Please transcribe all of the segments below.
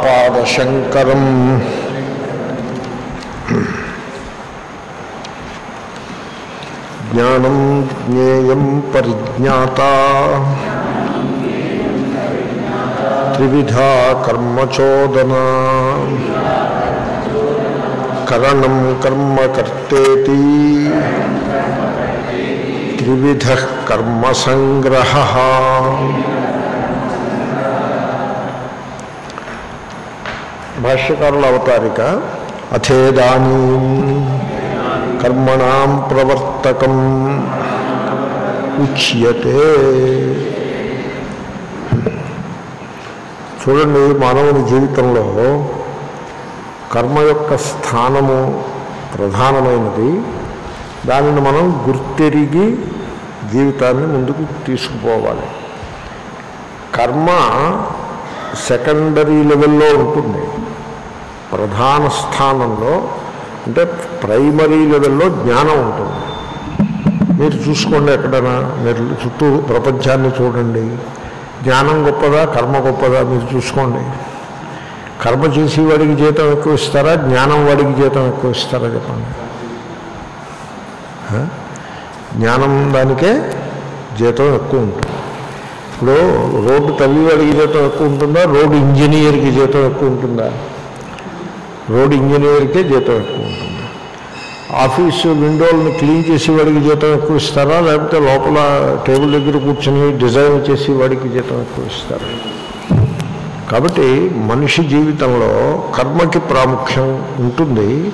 నమా భగవత్పాదశంకరం జ్ఞానం జ్ఞేయం పరిజ్ఞాత త్రివిధా కర్మచోదనా కరణం కర్మ కర్తేతి త్రివిధ కర్మ భాష్యకారుల అవతారిక అథేదానీ కర్మణం ప్రవర్తకం ఉచ్యతే. చూడండి మానవుని జీవితంలో కర్మ యొక్క స్థానము ప్రధానమైనది. దానిని మనం గుర్తెరిగి జీవితాన్ని ముందుకు తీసుకుపోవాలి. కర్మ సెకండరీ లెవెల్లో ఉంటుంది. ప్రధాన స్థానంలో అంటే ప్రైమరీ లెవెల్లో జ్ఞానం ఉంటుంది. మీరు చూసుకోండి ఎక్కడైనా మీరు చుట్టూ ప్రపంచాన్ని చూడండి. జ్ఞానం గొప్పదా కర్మ గొప్పదా మీరు చూసుకోండి. కర్మ చేసి వాడికి జీతం ఎక్కువ ఇస్తారా జ్ఞానం వాడికి జీతం ఎక్కువ ఇస్తారా చెప్పండి. జ్ఞానం దానికే జీతం ఎక్కువ ఉంటుంది. ఇప్పుడు రోడ్డు తవ్వేవాడికి జీతం ఎక్కువ ఉంటుందా రోడ్డు ఇంజనీర్కి జీతం ఎక్కువ ఉంటుందా? రోడ్డు ఇంజనీర్కే జీతం ఎక్కువ ఉంటుంది. ఆఫీసు విండోలను క్లీన్ చేసి వాడికి జీతం ఎక్కువ ఇస్తారా? లేకపోతే లోపల టేబుల్ దగ్గర కూర్చొని డిజైన్ చేసి వాడికి జీతం ఎక్కువ ఇస్తారా? కాబట్టి మనిషి జీవితంలో కర్మకి ప్రాముఖ్యం ఉంటుంది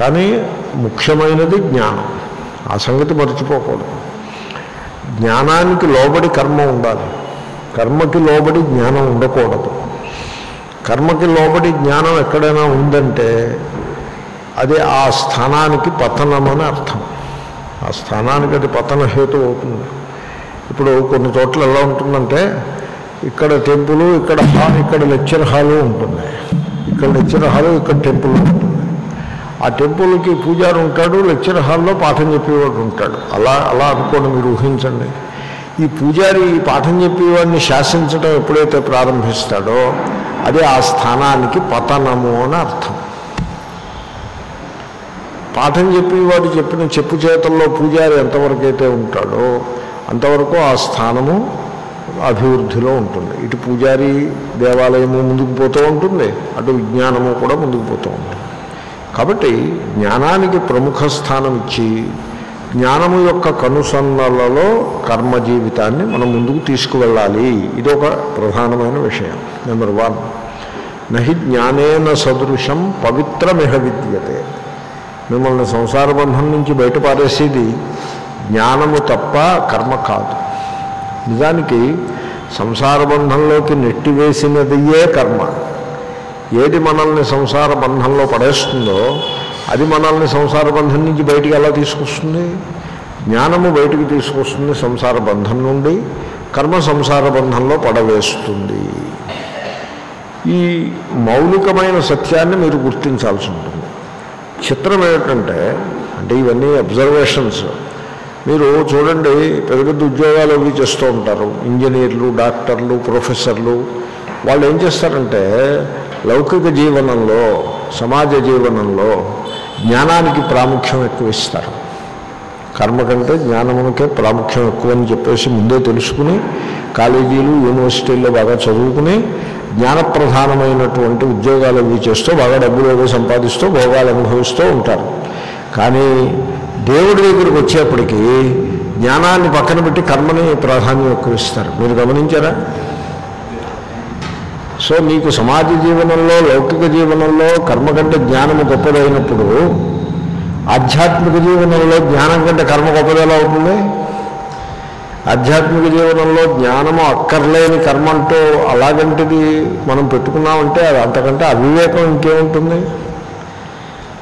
కానీ ముఖ్యమైనది జ్ఞానం. ఆ సంగతి మర్చిపోకూడదు. జ్ఞానానికి లోబడి కర్మ ఉండాలి. కర్మకి లోబడి జ్ఞానం ఉండకూడదు. కర్మకి లోబడి జ్ఞానం ఎక్కడైనా ఉందంటే అది ఆ స్థానానికి పతనం అని అర్థం. ఆ స్థానానికి అది పతన హేతు అవుతుంది. ఇప్పుడు కొన్ని చోట్ల ఎలా ఉంటుందంటే ఇక్కడ టెంపుల్ ఇక్కడ హాల్ ఇక్కడ లెక్చర్ హాలు ఉంటుంది. ఇక్కడ లెక్చర్ హాలు ఇక్కడ టెంపుల్ ఉంటుంది. ఆ టెంపుల్కి పూజారు ఉంటాడు లెక్చర్ హాల్లో పాఠం చెప్పేవాడు ఉంటాడు. అలా అలా అనుకోండి మీరు ఊహించండి. ఈ పూజారి ఈ పాఠం చెప్పేవాడిని శాసించడం ఎప్పుడైతే ప్రారంభిస్తాడో అది ఆ స్థానానికి పతనము అని అర్థం. పాఠం చెప్పేవాడు చెప్పిన చెప్పు చేతల్లో పూజారి ఎంతవరకు అయితే ఉంటాడో అంతవరకు ఆ స్థానము అభివృద్ధిలో ఉంటుంది. ఇటు పూజారి దేవాలయము ముందుకు పోతూ ఉంటుంది అటు విజ్ఞానము కూడా ముందుకు పోతూ ఉంటుంది. కాబట్టి జ్ఞానానికి ప్రముఖ స్థానం ఇచ్చి జ్ఞానము యొక్క కనుసన్నలలో కర్మ జీవితాన్ని మనం ముందుకు తీసుకువెళ్ళాలి. ఇది ఒక ప్రధానమైన విషయం. నెంబర్ వన్ నహి జ్ఞానేన సదృశం పవిత్రమిహ విద్యతే. మిమ్మల్ని సంసార బంధం నుంచి బయటపారేసేది జ్ఞానము తప్ప కర్మ కాదు. నిజానికి సంసార బంధంలోకి నెట్టివేసినదియే కర్మ. ఏది మనల్ని సంసార బంధంలో పడేస్తుందో అది మనల్ని సంసార బంధం నుంచి బయటికి ఎలా తీసుకొస్తుంది? జ్ఞానము బయటికి తీసుకొస్తుంది సంసార బంధం నుండి కర్మ సంసార బంధంలో పడవేస్తుంది. ఈ మౌలికమైన సత్యాన్ని మీరు గుర్తించాల్సి ఉంటుంది. చిత్రం ఏమిటంటే అంటే ఇవన్నీ అబ్జర్వేషన్స్ మీరు చూడండి పెద్ద పెద్ద ఉద్యోగాలు అవి చేస్తూ ఉంటారు. ఇంజనీర్లు డాక్టర్లు ప్రొఫెసర్లు. వాళ్ళు ఏం చేస్తారంటే లౌకిక జీవనంలో సమాజ జీవనంలో జ్ఞానానికి ప్రాముఖ్యం ఎక్కువ ఇస్తారు కర్మ కంటే జ్ఞానమునకే ప్రాముఖ్యం ఎక్కువ అని చెప్పేసి ముందే తెలుసుకుని కాలేజీలు యూనివర్సిటీల్లో బాగా చదువుకుని జ్ఞానప్రధానమైనటువంటి ఉద్యోగాలు అవి చేస్తూ బాగా డబ్బులు ఏవో సంపాదిస్తూ భోగాలు అనుభవిస్తూ ఉంటారు. కానీ దేవుడి దగ్గరికి వచ్చేప్పటికీ జ్ఞానాన్ని పక్కన పెట్టి కర్మని ప్రాధాన్యం ఎక్కువ ఇస్తారు మీరు గమనించారా? సో మీకు సమాజ జీవనంలో లౌకిక జీవనంలో కర్మ కంటే జ్ఞానము గొప్పదైనప్పుడు ఆధ్యాత్మిక జీవనంలో జ్ఞానం కంటే కర్మ గొప్పది ఎలా అవుతుంది? ఆధ్యాత్మిక జీవనంలో జ్ఞానము అక్కర్లేని కర్మ అంటూ అలాగంటిది మనం పెట్టుకున్నామంటే అది అంతకంటే అవివేకం ఇంకేముంటుంది?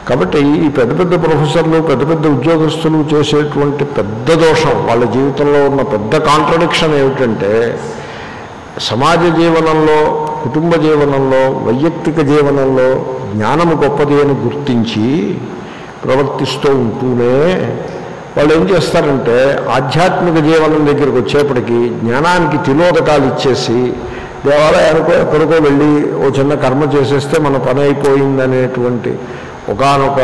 కాబట్టి ఈ పెద్ద పెద్ద ప్రొఫెసర్లు పెద్ద పెద్ద ఉద్యోగస్తులు చేసేటువంటి పెద్ద దోషం వాళ్ళ జీవితంలో ఉన్న పెద్ద కాంట్రడిక్షన్ ఏమిటంటే సమాజ జీవనంలో కుటుంబ జీవనంలో వైయక్తిక జీవనంలో జ్ఞానము గొప్పది అని గుర్తించి ప్రవర్తిస్తూ ఉంటూనే వాళ్ళు ఏం చేస్తారంటే ఆధ్యాత్మిక జీవనం దగ్గరికి వచ్చేప్పటికీ జ్ఞానానికి తిలోదకాలు ఇచ్చేసి దేవాలయానికో ఎక్కడికో వెళ్ళి ఓ చిన్న కర్మ చేసేస్తే మన పని అయిపోయిందనేటువంటి ఒకానొక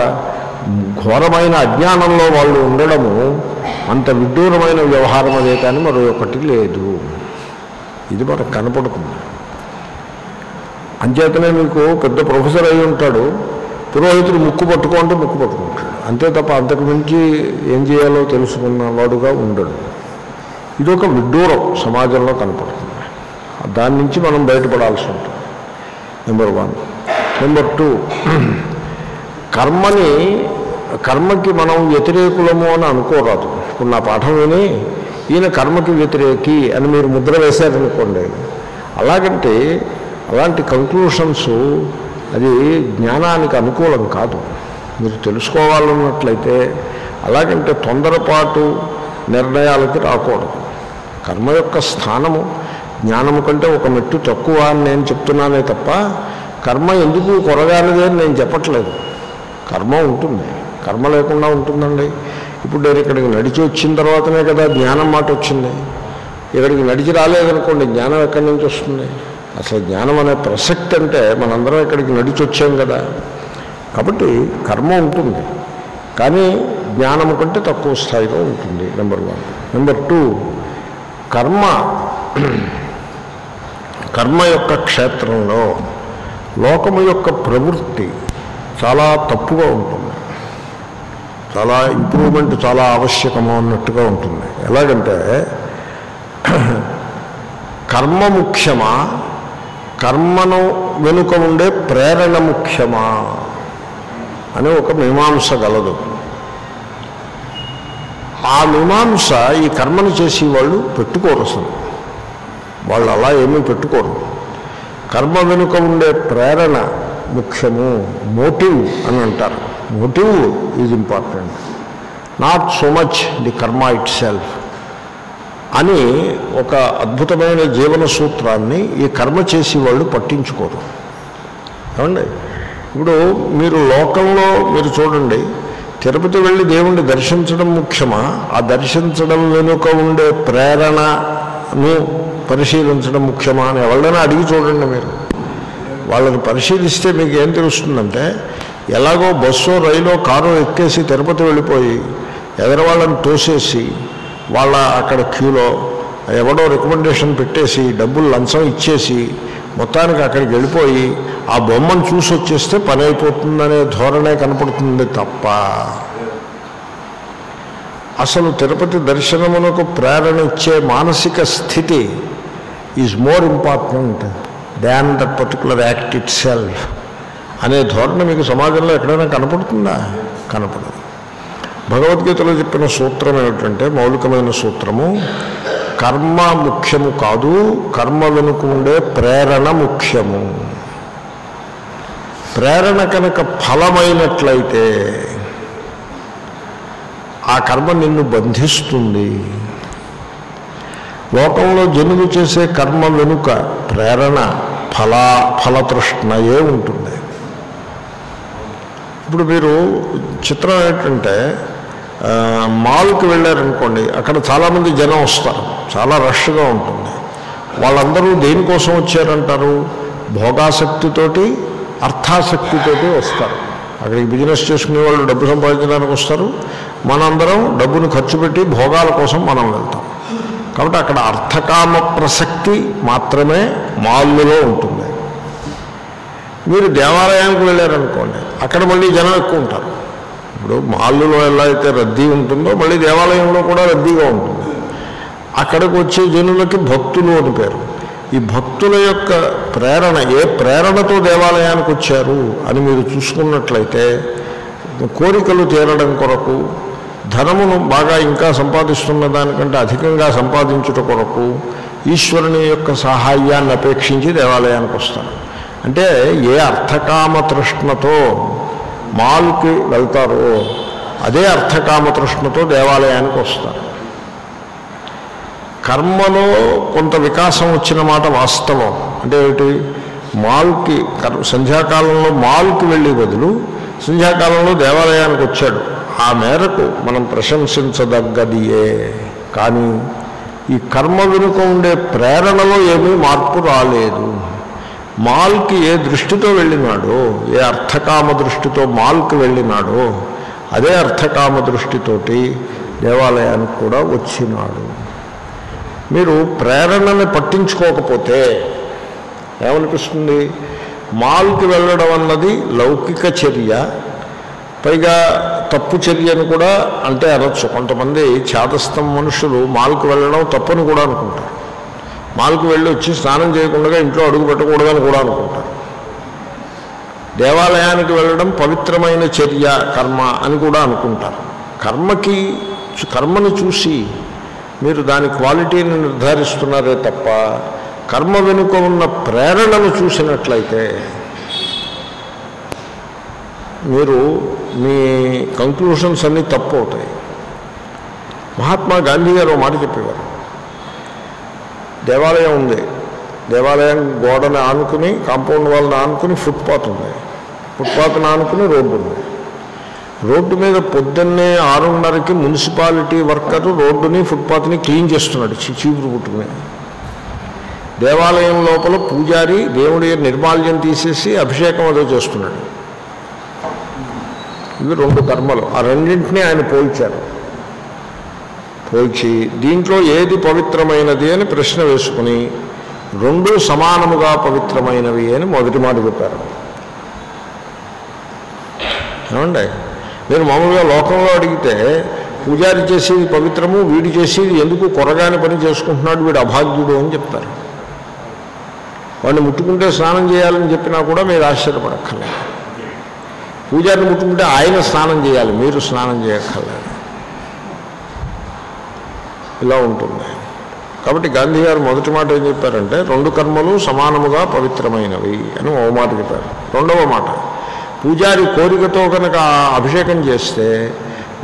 ఘోరమైన అజ్ఞానంలో వాళ్ళు ఉండడము అంత విడ్డూరమైన వ్యవహారం అదే కానీ మరో ఒకటి లేదు. ఇది మనకు కనపడుతుంది అంచేతనే మీకు పెద్ద ప్రొఫెసర్ అయి ఉంటాడు పురోహితుడు ముక్కు పట్టుకుంటే ముక్కు పట్టుకుంటాడు. అంతే తప్ప అంతకు మించి ఏం చేయాలో తెలుసుకున్న వాడుగా ఉండడు. ఇది ఒక విడ్డూరం సమాజంలో కనపడుతుంది. దాని నుంచి మనం బయటపడాల్సి ఉంటుంది. నెంబర్ వన్ నెంబర్ టూ కర్మని కర్మకి మనం వ్యతిరేకులము అని అనుకోరాదు. ఇప్పుడు నా పాఠం విని ఈయన కర్మకి వ్యతిరేకి అని మీరు ముద్ర వేశారనుకోండి. అలాగంటే అలాంటి కంక్లూషన్స్ అది జ్ఞానానికి అనుకూలం కాదు. మీరు తెలుసుకోవాలన్నట్లయితే అలాగంటే తొందరపాటు నిర్ణయాలకి రాకూడదు. కర్మ యొక్క స్థానము జ్ఞానము కంటే ఒక మెట్టు తక్కువ అని నేను చెప్తున్నానే తప్ప కర్మ ఎందుకు కొరగానిదే అని నేను చెప్పట్లేదు. కర్మ ఉంటుంది. కర్మ లేకుండా ఉంటుందండి. ఇప్పుడు నేను ఇక్కడికి నడిచి వచ్చిన తర్వాతనే కదా జ్ఞానం మాట వచ్చింది. ఇక్కడికి నడిచి రాలేదనుకోండి జ్ఞానం ఎక్కడి నుంచి వస్తుంది? అసలు జ్ఞానం అనే ప్రసక్తి అంటే మనందరం ఇక్కడికి నడిచి వచ్చాం కదా. కాబట్టి కర్మ ఉంటుంది. కానీ జ్ఞానం కంటే తక్కువ స్థాయిలో ఉంటుంది నెంబర్ వన్. నెంబర్ టూ కర్మ కర్మ యొక్క క్షేత్రంలో లోకము యొక్క ప్రవృత్తి చాలా తప్పుగా ఉంటుంది. చాలా ఇంప్రూవ్మెంట్ చాలా ఆవశ్యకము అన్నట్టుగా ఉంటుంది. ఎలాగంటే కర్మ ముఖ్యమా? కర్మను వెనుక ఉండే ప్రేరణ ముఖ్యమా? అని ఒక మీమాంస గలదు. ఆ మీమాంస ఈ కర్మను చేసి వాళ్ళు పెట్టుకోరు అసలు. వాళ్ళు అలా ఏమీ పెట్టుకోరు. కర్మ వెనుక ఉండే ప్రేరణ ముఖ్యము మోటివ్ అని అంటారు. Motive is important not so much the karma itself అని ఒక అద్భుతమైన జీవన సూత్రాన్ని ఈ కర్మ చేసి వాళ్ళు పట్టించుకోరు. ఏమండి? ఇప్పుడు మీరు లోకంలో మీరు చూడండి తిరుపతి వెళ్ళి దేవుణ్ణి దర్శించడం ముఖ్యమా? ఆ దర్శించడం వెనుక ఉండే ప్రేరణను పరిశీలించడం ముఖ్యమా అని ఎవరైనా అడిగి చూడండి మీరు. వాళ్ళని పరిశీలిస్తే మీకు ఏం తెలుస్తుందంటే ఎలాగో బస్సో రైలో కారు ఎక్కేసి తిరుపతి వెళ్ళిపోయి ఎదరవాళ్ళని తోసేసి వాళ్ళ అక్కడ క్యూలో ఎవడో రికమెండేషన్ పెట్టేసి డబ్బులు లంచం ఇచ్చేసి మొత్తానికి అక్కడికి వెళ్ళిపోయి ఆ బొమ్మను చూసి వచ్చేస్తే పని అయిపోతుందనే ధోరణే కనపడుతుంది తప్ప. అసలు తిరుపతి దర్శనమునకు ప్రేరణ ఇచ్చే మానసిక స్థితి is more important than that particular act itself అనే ధోరణ మీకు సమాజంలో ఎక్కడైనా కనపడుతుందా? కనపడదు. భగవద్గీతలో చెప్పిన సూత్రం ఏమిటంటే మౌలికమైన సూత్రము కర్మ ముఖ్యము కాదు కర్మ వెనుక ఉండే ప్రేరణ ముఖ్యము. ప్రేరణ కనుక ఫలమైనట్లయితే ఆ కర్మ నిన్ను బంధిస్తుంది. లోకంలో జనులు చేసే కర్మ వెనుక ప్రేరణ ఫల ఫలతృష్ణయే ఉంటుంది. ఇప్పుడు మీరు చిత్రం ఏంటంటే మాల్కి వెళ్ళారనుకోండి అక్కడ చాలామంది జనం వస్తారు. చాలా రష్గా ఉంటుంది. వాళ్ళందరూ దేనికోసం వచ్చారంటారు? భోగాసక్తితోటి అర్థాసక్తితోటి వస్తారు. అక్కడికి బిజినెస్ చేసుకునే వాళ్ళు డబ్బు సంపాదించడానికి వస్తారు. మనందరం డబ్బును ఖర్చు పెట్టి భోగాల కోసం మనం వెళ్తాం. కాబట్టి అక్కడ అర్థకామ ప్రసక్తి మాత్రమే మాల్లో ఉంటుంది. మీరు దేవాలయానికి వెళ్ళారనుకోండి అక్కడ మళ్ళీ జనం ఎక్కువ ఉంటారు. ఇప్పుడు మాల్లులో ఎలా అయితే రద్దీ ఉంటుందో మళ్ళీ దేవాలయంలో కూడా రద్దీగా ఉంటుంది. అక్కడికి వచ్చే జనులకి భక్తులు అని పేరు. ఈ భక్తుల యొక్క ప్రేరణ ఏ ప్రేరణతో దేవాలయానికి వచ్చారు అని మీరు చూసుకున్నట్లయితే కోరికలు తీరడం కొరకు ధనమును బాగా ఇంకా సంపాదిస్తున్న దానికంటే అధికంగా సంపాదించుట కొరకు ఈశ్వరుని యొక్క సహాయాన్ని అపేక్షించి దేవాలయానికి వస్తారు. అంటే ఏ అర్థకామ తృష్ణతో మాల్కి వెళ్తారో అదే అర్థకామ తృష్ణతో దేవాలయానికి వస్తారు. కర్మలో కొంత వికాసం వచ్చిన మాట వాస్తవం. అంటే ఏమిటి? మాల్కి సంధ్యాకాలంలో మాల్కి వెళ్ళే బదులు సంధ్యాకాలంలో దేవాలయానికి వచ్చాడు. ఆ మేరకు మనం ప్రశంసించదగ్గదియే. కానీ ఈ కర్మ వెనుక ఉండే ప్రేరణలో ఏమీ మార్పు రాలేదు. మాల్కి ఏ దృష్టితో వెళ్ళినాడో ఏ అర్థకామ దృష్టితో మాల్కి వెళ్ళినాడో అదే అర్థకామ దృష్టితోటి దేవాలయానికి కూడా వచ్చినాడు. మీరు ప్రేరణని పట్టించుకోకపోతే ఏమనిపిస్తుంది? మాల్కి వెళ్ళడం అన్నది లౌకిక చర్య పైగా తప్పు చర్యను కూడా అంటే అనొచ్చు. కొంతమంది చేతస్థం మనుషులు మాల్కి వెళ్ళడం తప్పును కూడా అనుకుంటారు. మాల్కు వెళ్ళి వచ్చి స్నానం చేయకుండా ఇంట్లో అడుగు పెట్టకూడదని కూడా అనుకుంటారు. దేవాలయానికి వెళ్ళడం పవిత్రమైన చర్య కర్మ అని కూడా అనుకుంటారు. కర్మకి కర్మను చూసి మీరు దాని క్వాలిటీని నిర్ధారిస్తున్నారే తప్ప కర్మ వెనుక ఉన్న ప్రేరణను చూసినట్లయితే మీరు మీ కంక్లూషన్స్ అన్నీ తప్పు అవుతాయి. మహాత్మా గాంధీ గారు మాట చెప్పేవారు. దేవాలయం ఉంది. దేవాలయం గోడని ఆనుకుని కాంపౌండ్ వాళ్ళని ఆనుకుని ఫుట్పాత్ ఉంది. ఫుట్పాత్ని ఆనుకుని రోడ్డు ఉంది. రోడ్డు మీద పొద్దున్నే ఆరున్నరకి మున్సిపాలిటీ వర్కర్ రోడ్డుని ఫుట్పాత్ని క్లీన్ చేస్తున్నాడు చీపురు పుట్టుకుని దేవాలయం లోపల పూజారి దేవుడి నిర్మాల్యం తీసేసి అభిషేకం అదో చేస్తున్నాడు. ఇవి రెండు కర్మలు ఆ రెండింటినీ ఆయన పోల్చారు. పోల్చి దీంట్లో ఏది పవిత్రమైనది? అని ప్రశ్న వేసుకుని రెండు సమానముగా పవిత్రమైనవి అని మొదటి మాట చెప్పారు. ఏమండి? మీరు మామూలుగా లోకంలో అడిగితే పూజారి చేసేది పవిత్రము వీడు చేసేది ఎందుకు కొరగాని పని చేసుకుంటున్నాడు వీడు అభాగ్యుడు అని చెప్తారు. వాడిని ముట్టుకుంటే స్నానం చేయాలని చెప్పినా కూడా మీరు ఆశ్చర్యపడక్కర్లేదు. పూజారిని ముట్టుకుంటే ఆయన స్నానం చేయాలి మీరు స్నానం చేయక్కర్లేదు. ఇలా ఉంటుంది. కాబట్టి గాంధీ గారు మొదటి మాట ఏం చెప్పారంటే రెండు కర్మలు సమానముగా పవిత్రమైనవి అని ఓ మాట చెప్పారు. రెండవ మాట పూజారి కోరికతో కనుక అభిషేకం చేస్తే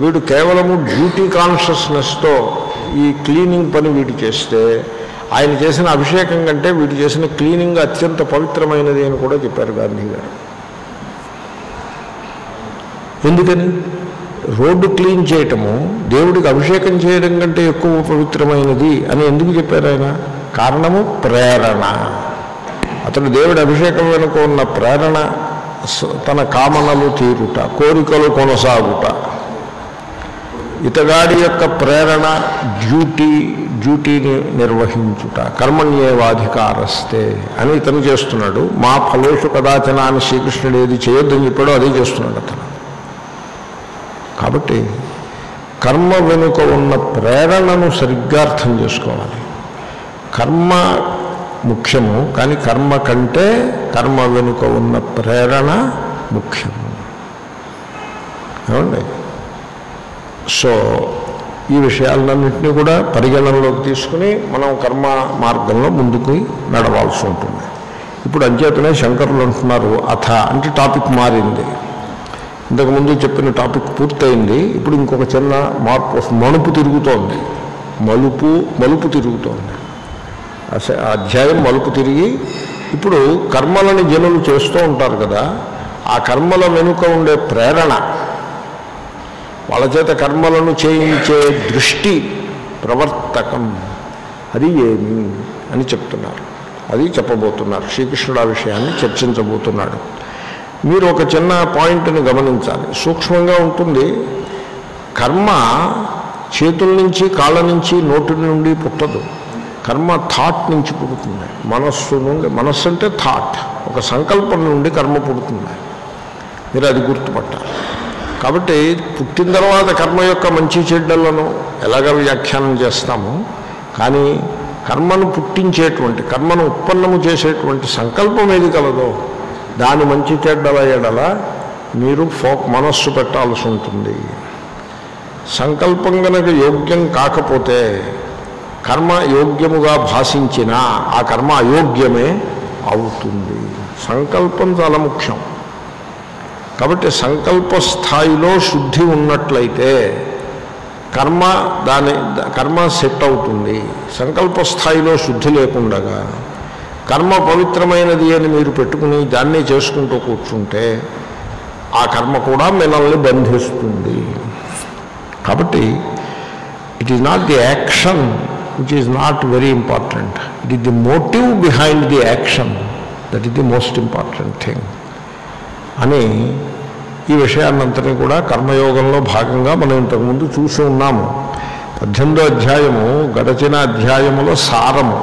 వీడు కేవలము డ్యూటీ కాన్షియస్నెస్తో ఈ క్లీనింగ్ పని వీడు చేస్తే ఆయన చేసిన అభిషేకం కంటే వీడు చేసిన క్లీనింగ్ అత్యంత పవిత్రమైనది అని కూడా చెప్పారు గాంధీ గారు. ఎందుకని? రోడ్డు క్లీన్ చేయటము దేవుడికి అభిషేకం చేయడం కంటే ఎక్కువ పవిత్రమైనది అని ఎందుకు చెప్పారు ఆయన? కారణము ప్రేరణ. అతడు దేవుడి అభిషేకం వెనుక ఉన్న ప్రేరణ స- తన కామనలు తీరుట కోరికలు కొనసాగుట. ఇతగాడి యొక్క ప్రేరణ డ్యూటీ డ్యూటీని నిర్వహించుట. కర్మణ్యేవాధికారస్తే అని ఇతను చేస్తున్నాడు. మా ఫలేషు కదాచన అని శ్రీకృష్ణుడు ఏది చేయొద్దని చెప్పాడో అదే చేస్తున్నాడు అతను. కాబట్టి కర్మ వెనుక ఉన్న ప్రేరణను సరిగ్గా అర్థం చేసుకోవాలి. కర్మ ముఖ్యము కానీ కర్మ కంటే కర్మ వెనుక ఉన్న ప్రేరణ ముఖ్యము. ఏమండి? సో ఈ విషయాలన్నింటినీ కూడా పరిగణనలోకి తీసుకుని మనం కర్మ మార్గంలో ముందుకు నడవాల్సి ఉంటుంది. ఇప్పుడు అంచేతనే శంకరులు అంటున్నారు అథ అంటే టాపిక్ మారింది. ఇంతకుముందు చెప్పిన టాపిక్ పూర్తయింది. ఇప్పుడు ఇంకొక చిన్న మార్పు మలుపు తిరుగుతోంది. మలుపు మలుపు తిరుగుతోంది. అధ్యాయం మలుపు తిరిగి ఇప్పుడు కర్మలని జనులు చేస్తూ ఉంటారు కదా ఆ కర్మల వెనుక ఉండే ప్రేరణ వాళ్ళ చేత కర్మలను చేయించే దృష్టి ప్రవర్తకం అది ఏమి అని చెప్తున్నారు. అది చెప్పబోతున్నారు. శ్రీకృష్ణుడు ఆ విషయాన్ని చర్చించబోతున్నాడు. మీరు ఒక చిన్న పాయింట్ని గమనించాలి. సూక్ష్మంగా ఉంటుంది. కర్మ చేతుల నుంచి కాళ్ళ నుంచి నోటి నుండి పుట్టదు. కర్మ థాట్ నుంచి పుడుతుంది. మనస్సు నుండి మనస్సు అంటే థాట్ ఒక సంకల్పం నుండి కర్మ పుడుతుంది. మీరు అది గుర్తుపట్టాలి. కాబట్టి పుట్టిన తర్వాత కర్మ యొక్క మంచి చెడ్డలను ఎలాగ వ్యాఖ్యానం చేస్తాము? కానీ కర్మను పుట్టించేటువంటి కర్మను ఉత్పన్నము చేసేటువంటి సంకల్పం ఏది కలదో దాని మంచి చెడ్డల ఎడల మీరు ఫో మనస్సు పెట్టాల్సి ఉంటుంది. సంకల్పం కనుక యోగ్యం కాకపోతే కర్మ యోగ్యముగా భాషించినా ఆ కర్మ అయోగ్యమే అవుతుంది. సంకల్పం చాలా ముఖ్యం. కాబట్టి సంకల్ప స్థాయిలో శుద్ధి ఉన్నట్లయితే కర్మ దాని కర్మ సెట్ అవుతుంది. సంకల్ప స్థాయిలో శుద్ధి లేకుండగా కర్మ పవిత్రమైనది అని మీరు పెట్టుకుని దాన్ని చేసుకుంటూ కూర్చుంటే ఆ కర్మ కూడా మిమ్మల్ని బంధిస్తుంది. కాబట్టి it is not the action which is not very important it is the motive behind the action that is the most important thing అని ఈ విషయాన్నంతని కూడా కర్మయోగంలో భాగంగా మనం ఇంతకుముందు చూసి ఉన్నాము. పద్దెనిమిదో అధ్యాయము గడచిన అధ్యాయములో సారము.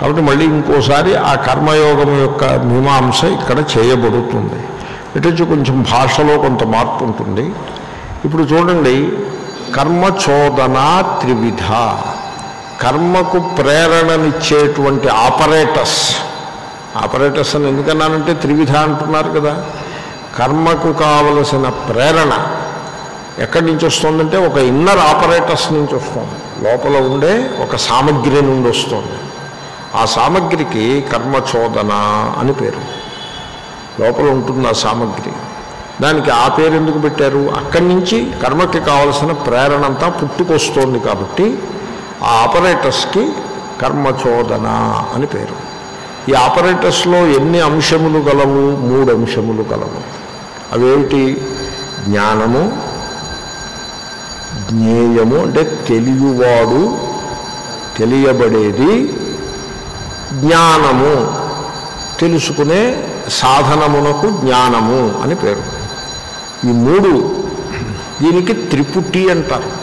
కాబట్టి మళ్ళీ ఇంకోసారి ఆ కర్మయోగం యొక్క మీమాంస ఇక్కడ చేయబడుతుంది. ఇటు కొంచెం భాషలో కొంత మార్పు ఉంటుంది. ఇప్పుడు చూడండి కర్మచోదన త్రివిధ. కర్మకు ప్రేరణనిచ్చేటువంటి ఆపరేటర్స్ ఆపరేటర్స్ అని ఎందుకన్నానంటే త్రివిధ అంటున్నారు కదా. కర్మకు కావలసిన ప్రేరణ ఎక్కడి నుంచి వస్తుందంటే ఒక ఇన్నర్ ఆపరేటర్స్ నుంచి వస్తుంది. లోపల ఉండే ఒక సామగ్రి నుండి వస్తుంది. ఆ సామగ్రికి కర్మచోదన అని పేరు. లోపల ఉంటుంది ఆ సామగ్రి. దానికి ఆ పేరు ఎందుకు పెట్టారు? అక్కడి నుంచి కర్మకి కావలసిన ప్రేరణ అంతా పుట్టుకొస్తోంది కాబట్టి ఆ ఆపరేటర్స్కి కర్మచోదన అని పేరు. ఈ ఆపరేటర్స్లో ఎన్ని అంశములు గలవు? మూడు అంశములు గలవు. అవేమిటి? జ్ఞానము జ్ఞేయము అంటే తెలియవాడు తెలియబడేది జ్ఞానము తెలుసుకునే సాధనమునకు జ్ఞానము అని పేరు. ఈ మూడు దీనికి త్రిపుటి అంటారు.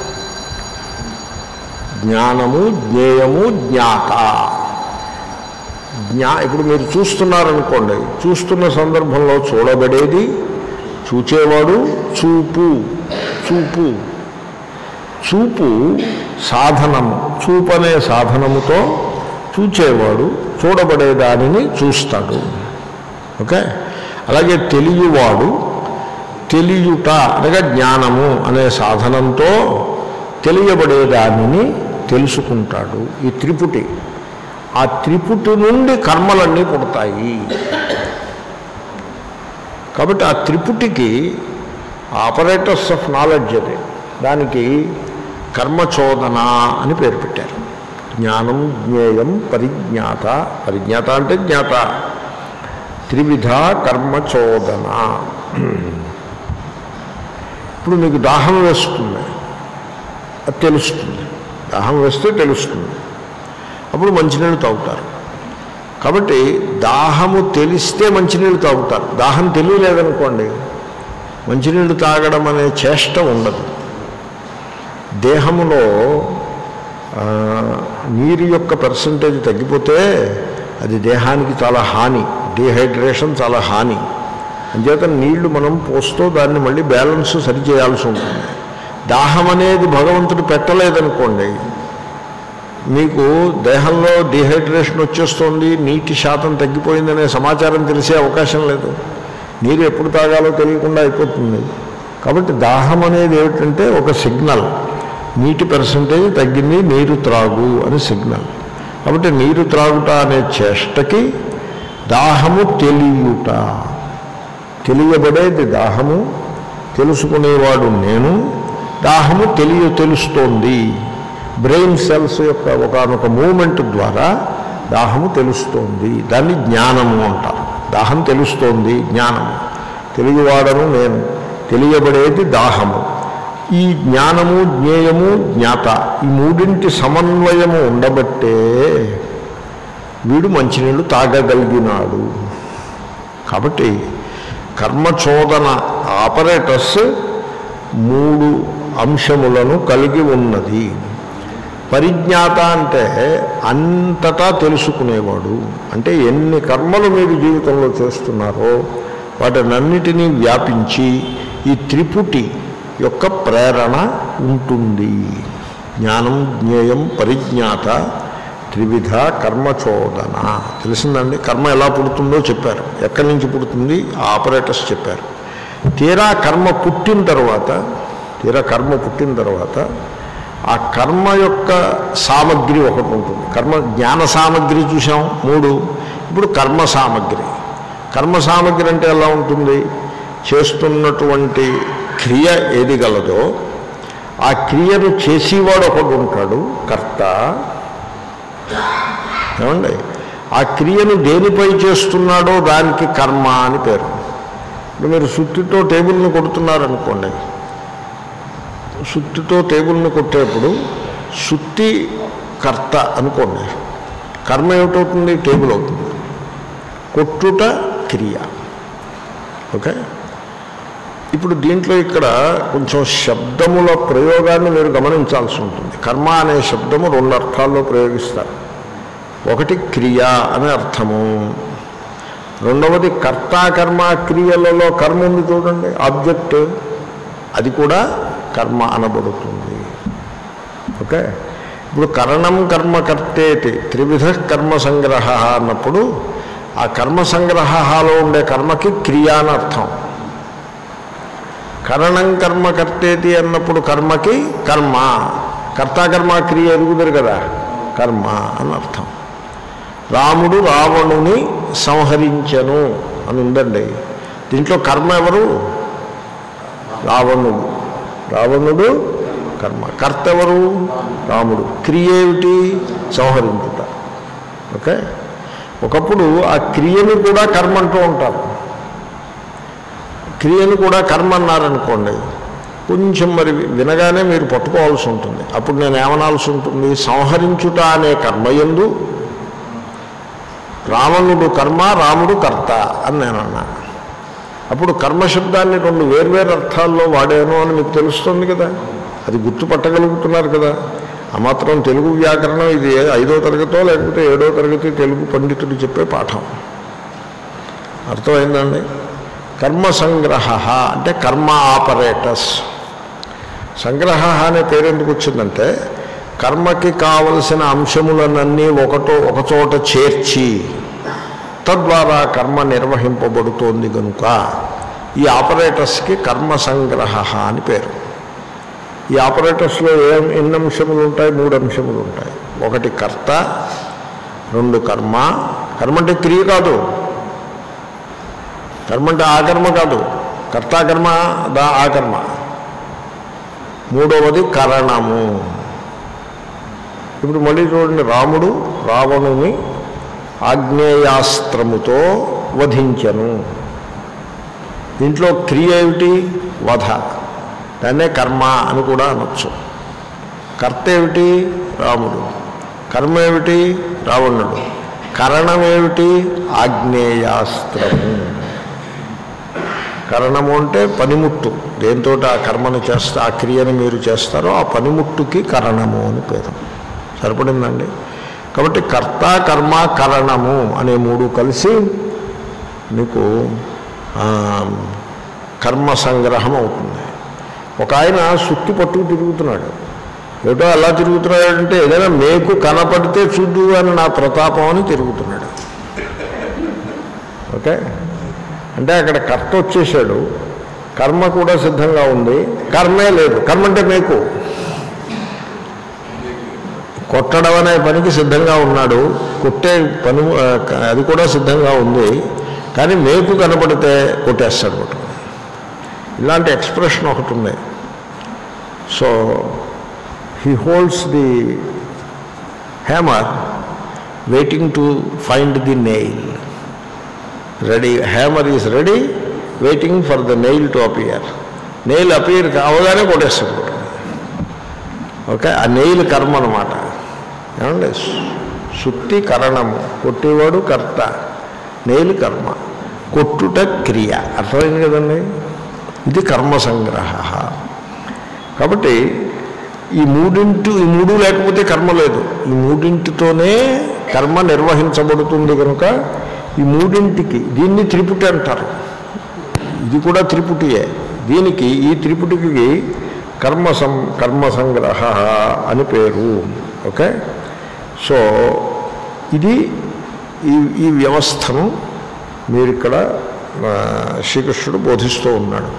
జ్ఞానము జ్ఞేయము జ్ఞాత. జ్ఞా ఇప్పుడు మీరు చూస్తున్నారనుకోండి చూస్తున్న సందర్భంలో చూడబడేది చూచేవాడు చూపు చూపు. చూపు సాధనము చూపు అనే సాధనముతో చూచేవాడు చూడబడే దానిని చూస్తాడు. ఓకే? అలాగే తెలియవాడు తెలియుట అనగా జ్ఞానము అనే సాధనంతో తెలియబడే దానిని తెలుసుకుంటాడు. ఈ త్రిపుటి. ఆ త్రిపుటి నుండి కర్మలన్నీ పుడతాయి. కాబట్టి ఆ త్రిపుటికి ఆపరేటర్స్ ఆఫ్ నాలెడ్జ్ అది. దానికి కర్మచోదన అని పేరు పెట్టారు. జ్ఞానం జ్ఞేయం పరిజ్ఞాత. పరిజ్ఞాత అంటే జ్ఞాత. త్రివిధ కర్మచోదన ఇప్పుడు మీకు దాహం వేస్తుంది. అది తెలుస్తుంది. దాహం వేస్తే తెలుస్తుంది. అప్పుడు మంచినీళ్ళు తాగుతారు. కాబట్టి దాహము తెలిస్తే మంచినీళ్ళు తాగుతారు. దాహం తెలియలేదనుకోండి మంచినీళ్ళు తాగడం అనే చేష్ట ఉండదు. దేహములో నీరు యొక్క పర్సంటేజ్ తగ్గిపోతే అది దేహానికి చాలా హాని డీహైడ్రేషన్ చాలా హాని. అంచేత నీళ్ళు మనం పోస్తూ దాన్ని మళ్ళీ బ్యాలెన్స్ సరిచేయాల్సి ఉంటుంది. దాహం అనేది భగవంతుడు పెట్టలేదనుకోండి మీకు దేహంలో డిహైడ్రేషన్ వచ్చేస్తుంది నీటి శాతం తగ్గిపోయిందనే సమాచారం తెలిసే అవకాశం లేదు. నీరు ఎప్పుడు తాగాలో తెలియకుండా అయిపోతుంది. కాబట్టి దాహం అనేది ఏమిటంటే ఒక సిగ్నల్ నీటి పర్సంటేజ్ తగ్గింది నీరు త్రాగు అని సిగ్నల్ కాబట్టి నీరు త్రాగుట అనే చేష్టకి దాహము తెలియట. తెలియబడేది దాహము తెలుసుకునేవాడు నేను దాహము తెలియ తెలుస్తోంది. బ్రెయిన్ సెల్స్ యొక్క ఒకనొక మూమెంట్ ద్వారా దాహము తెలుస్తోంది. దాన్ని జ్ఞానము అంటారు. దాహం తెలుస్తోంది జ్ఞానము. తెలియవాడను నేను. తెలియబడేది దాహము. ఈ జ్ఞానము జ్ఞేయము జ్ఞాత. ఈ మూడింటి సమన్వయము ఉండబట్టే వీడు మంచినీళ్ళు తాగగలిగినాడు. కాబట్టి కర్మచోదన ఆపరేటర్స్ మూడు అంశములను కలిగి ఉన్నది. పరిజ్ఞాత అంటే అంతటా తెలుసుకునేవాడు. అంటే ఎన్ని కర్మలు మీరు జీవితంలో చేస్తున్నారో వాటినన్నిటినీ వ్యాపించి ఈ త్రిపుటి యొక్క ప్రేరణ ఉంటుంది. జ్ఞానం జ్ఞేయం పరిజ్ఞాత త్రివిధ కర్మచోదన. తెలిసిందండి? కర్మ ఎలా పుడుతుందో చెప్పారు. ఎక్కడి నుంచి పుడుతుంది? ఆపరేటర్స్ చెప్పారు. తీరా కర్మ పుట్టిన తర్వాత తీరా కర్మ పుట్టిన తర్వాత ఆ కర్మ యొక్క సామగ్రి ఒకటి ఉంటుంది. కర్మ జ్ఞాన సామగ్రి చూసాం? మూడు. ఇప్పుడు కర్మ సామగ్రి. కర్మ సామగ్రి అంటే ఎలా ఉంటుంది? చేస్తున్నటువంటి క్రియ ఏది గలదో ఆ క్రియను చేసేవాడు ఒకడు ఉంటాడు కర్త. ఏమండి? ఆ క్రియను దేనిపై చేస్తున్నాడో దానికి కర్మ అని పేరు. ఇప్పుడు మీరు సుత్తితో టేబుల్ని కొడుతున్నారనుకోండి. సుత్తితో టేబుల్ని కొట్టేప్పుడు సుత్తి కర్త అనుకోండి. కర్మ ఏమిటవుతుంది? టేబుల్ అవుతుంది. కొట్టుట క్రియ. ఓకే? ఇప్పుడు దీంట్లో ఇక్కడ కొంచెం శబ్దముల ప్రయోగాన్ని మీరు గమనించాల్సి ఉంటుంది. కర్మ అనే శబ్దము రెండు అర్థాల్లో ప్రయోగిస్తారు. ఒకటి క్రియ అనే అర్థము. రెండవది కర్త కర్మ క్రియలలో కర్మ ఉంది చూడండి. ఆబ్జెక్ట్ అది కూడా కర్మ అనబడుతుంది. ఓకే? ఇప్పుడు కరణం కర్మ కర్తేతి త్రివిధ కర్మ సంగ్రహ అన్నప్పుడు ఆ కర్మ సంగ్రహలో ఉండే కర్మకి క్రియ అని అర్థం. కరణం కర్మ కర్తేతి అన్నప్పుడు కర్మకి కర్మ. కర్తాకర్మ క్రియ ఎరుగుదరు కదా? కర్మ అని అర్థం. రాముడు రావణుని సంహరించను అని ఉందండి. దీంట్లో కర్మ ఎవరు? రావణుడు. రావణుడు కర్మ. కర్త ఎవరు? రాముడు. క్రియ ఏమిటి? సంహరించుట. ఓకే? ఒకప్పుడు ఆ క్రియని కూడా కర్మ అంటూ ఉంటారు. క్రియను కూడా కర్మ అన్నారనుకోండి కొంచెం మరి వినగానే మీరు పట్టుకోవాల్సి ఉంటుంది. అప్పుడు నేను ఏమనాల్సి ఉంటుంది? సంహరించుట అనే కర్మయందు రావణుడు కర్మ రాముడు కర్త అని నేను అన్నాను అప్పుడు కర్మశబ్దాన్ని రెండు వేర్వేరు అర్థాల్లో వాడాను అని మీకు తెలుస్తుంది కదా? అది గుర్తుపట్టగలుగుతున్నారు కదా? ఆ మాత్రం తెలుగు వ్యాకరణం ఇది ఐదో తరగతో లేకపోతే ఏడో తరగతి తెలుగు పండితుడు చెప్పే పాఠం. అర్థమైందండి? కర్మ సంగ్రహ అంటే కర్మ ఆపరేటర్స్. సంగ్రహ అనే పేరు ఎందుకు వచ్చిందంటే కర్మకి కావలసిన అంశములనన్నీ ఒకటో ఒకచోట చేర్చి తద్వారా కర్మ నిర్వహింపబడుతోంది కనుక ఈ ఆపరేటర్స్కి కర్మ సంగ్రహ అని పేరు. ఈ ఆపరేటర్స్లో ఏం ఎన్ని అంశములు ఉంటాయి? మూడు అంశములు ఉంటాయి. ఒకటి కర్త రెండు కర్మ. కర్మ అంటే క్రియ కాదు. కర్మ అంటే ఆ కర్మ కాదు. కర్తాకర్మ దా ఆ కర్మ. మూడవది కరణము. ఇప్పుడు మళ్ళీ చూడండి రాముడు రావణుని ఆగ్నేయాస్త్రముతో వధించను. దీంట్లో క్రియ ఏమిటి? వధ. దాన్నే కర్మ అని కూడా అనొచ్చు. కర్త ఏమిటి? రాముడు. కర్మ ఏమిటి? రావణుడు. కరణమేమిటి ఆగ్నేయాస్త్రము. కరణము అంటే పనిముట్టు. దేంతో ఆ కర్మను చేస్తా ఆ క్రియను మీరు చేస్తారో ఆ పనిముట్టుకి కరణము అని పేరు. సరిపడిందండి? కాబట్టి కర్త కర్మ కరణము అనే మూడు కలిసి మీకు కర్మ సంగ్రహం అవుతుంది. ఒక ఆయన సుత్తి పట్టుకు తిరుగుతున్నాడు. ఏటో ఎలా తిరుగుతున్నాడంటే ఏదైనా మేకు కనపడితే చూడు అని నా ప్రతాపం అని తిరుగుతున్నాడు. ఓకే? అంటే అక్కడ కర్త వచ్చేసాడు కర్మ కూడా సిద్ధంగా ఉంది. కర్మే లేదు. కర్మ అంటే మేకు. కొట్టడం అనే పనికి సిద్ధంగా ఉన్నాడు. కొట్టే పని అది కూడా సిద్ధంగా ఉంది. కానీ మేకు కనపడితే కొట్టేస్తాడు కొట్టు ఇలాంటి ఎక్స్ప్రెషన్ ఒకటి ఉంది. So he holds the hammer waiting to find the nail ready hammer is ready waiting for the nail to appear nail appear అవగానే కొట్టేస్తాడు. ఓకే ఆ నెయిల్ కర్మ అనమాట ఏమండి? శుద్ధి కరణము. కొట్టేవాడు కర్త. నెయిల్ కర్మ. కొట్టుట క్రియ. అర్థమైంది కదండి? ఇది కర్మ సంగ్రహ. కాబట్టి ఈ మూడింటి ఈ మూడు లేకపోతే కర్మ లేదు. ఈ మూడింటితోనే కర్మ నిర్వహించబడుతుంది కనుక ఈ మూడింటికి దీన్ని త్రిపుటి అంటారు. ఇది కూడా త్రిపుటియే. దీనికి ఈ త్రిపుటికి కర్మ సం కర్మ సంగ్రహ అని పేరు. ఓకే? సో ఇది ఈ ఈ వ్యవస్థను మీరు ఇక్కడ శ్రీకృష్ణుడు బోధిస్తూ ఉన్నాడు.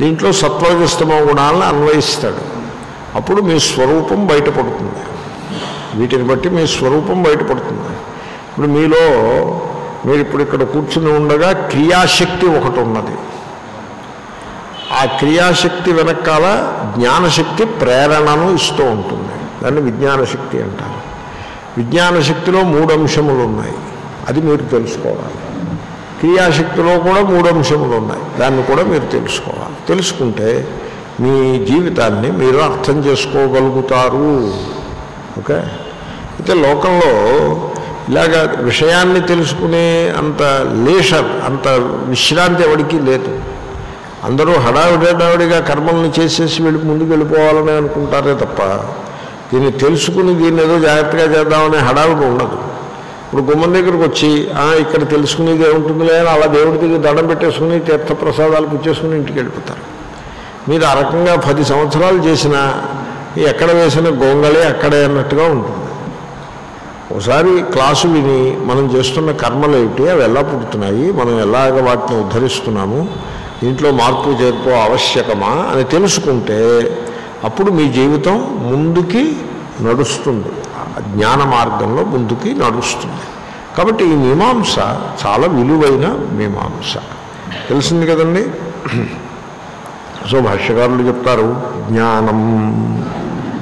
దీంట్లో సత్వజస్తమ గుణాలను అన్వయిస్తాడు. అప్పుడు మీ స్వరూపం బయటపడుతుంది. వీటిని బట్టి మీ స్వరూపం బయటపడుతుంది. ఇప్పుడు మీలో మీరు ఇప్పుడు ఇక్కడ కూర్చుని ఉండగా క్రియాశక్తి ఒకటి ఉన్నది ఆ క్రియాశక్తి వెనకాల జ్ఞానశక్తి ప్రేరణను ఇస్తూ ఉంటుంది. దాన్ని విజ్ఞానశక్తి అంటారు. విజ్ఞానశక్తిలో మూడు అంశములు ఉన్నాయి అది మీరు తెలుసుకోవాలి. క్రియాశక్తిలో కూడా మూడు అంశములు ఉన్నాయి దాన్ని కూడా మీరు తెలుసుకోవాలి. తెలుసుకుంటే మీ జీవితాన్ని మీరు అర్థం చేసుకోగలుగుతారు. ఓకే? అయితే లోకంలో ఇలాగ విషయాన్ని తెలుసుకునే అంత లేషర్ అంత విశ్రాంతి ఎవరికి లేదు. అందరూ హడావిడావిడిగా కర్మల్ని చేసేసి వెళ్ళి ముందుకు వెళ్ళిపోవాలని అనుకుంటారే తప్ప దీన్ని తెలుసుకుని దీన్ని ఏదో జాగ్రత్తగా చేద్దామనే హడావిడి ఉండదు. ఇప్పుడు గుమ్మం దగ్గరకు వచ్చి ఇక్కడ తెలుసుకునేది ఏముంటుందిలే అని అలా దేవుడి దగ్గర దండం పెట్టేసుకుని తీర్థప్రసాదాలు పుచ్చేసుకుని ఇంటికి వెళ్ళిపోతారు. మీరు ఆ రకంగా పది సంవత్సరాలు చేసినా ఎక్కడ వేసిన గొంగళే అక్కడే అన్నట్టుగా ఉంటుంది. ఒకసారి క్లాసు విని మనం చేస్తున్న కర్మలు ఏమిటి? అవి ఎలా పుడుతున్నాయి? మనం ఎలాగ వాటిని ఉద్ధరిస్తున్నాము? దీంట్లో మార్పు చేర్పు ఆవశ్యకమా? అని తెలుసుకుంటే అప్పుడు మీ జీవితం ముందుకి నడుస్తుంది. జ్ఞాన మార్గంలో ముందుకి నడుస్తుంది. కాబట్టి ఈ మీమాంస చాలా విలువైన మీమాంస. తెలిసింది కదండి? సో భాష్యకారులు చెప్తారు జ్ఞానం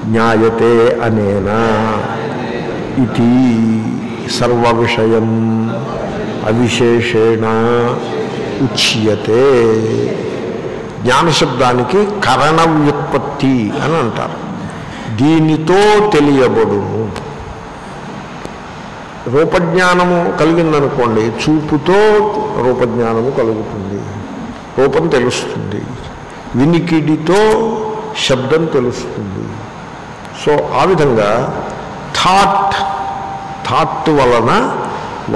జ్ఞాయతే అనేనా ఇది సర్వ విషయం అవిశేషేణ ఉచ్యతే జ్ఞానశబ్దానికి కరణ వ్యుత్పత్తి అని అంటారు. దీనితో తెలియబడును. రూపజ్ఞానము కలిగిందనుకోండి చూపుతో రూపజ్ఞానము కలుగుతుంది. రూపం తెలుస్తుంది. వినికిడితో శబ్దం తెలుస్తుంది. సో ఆ విధంగా థాట్ థాట్ వలన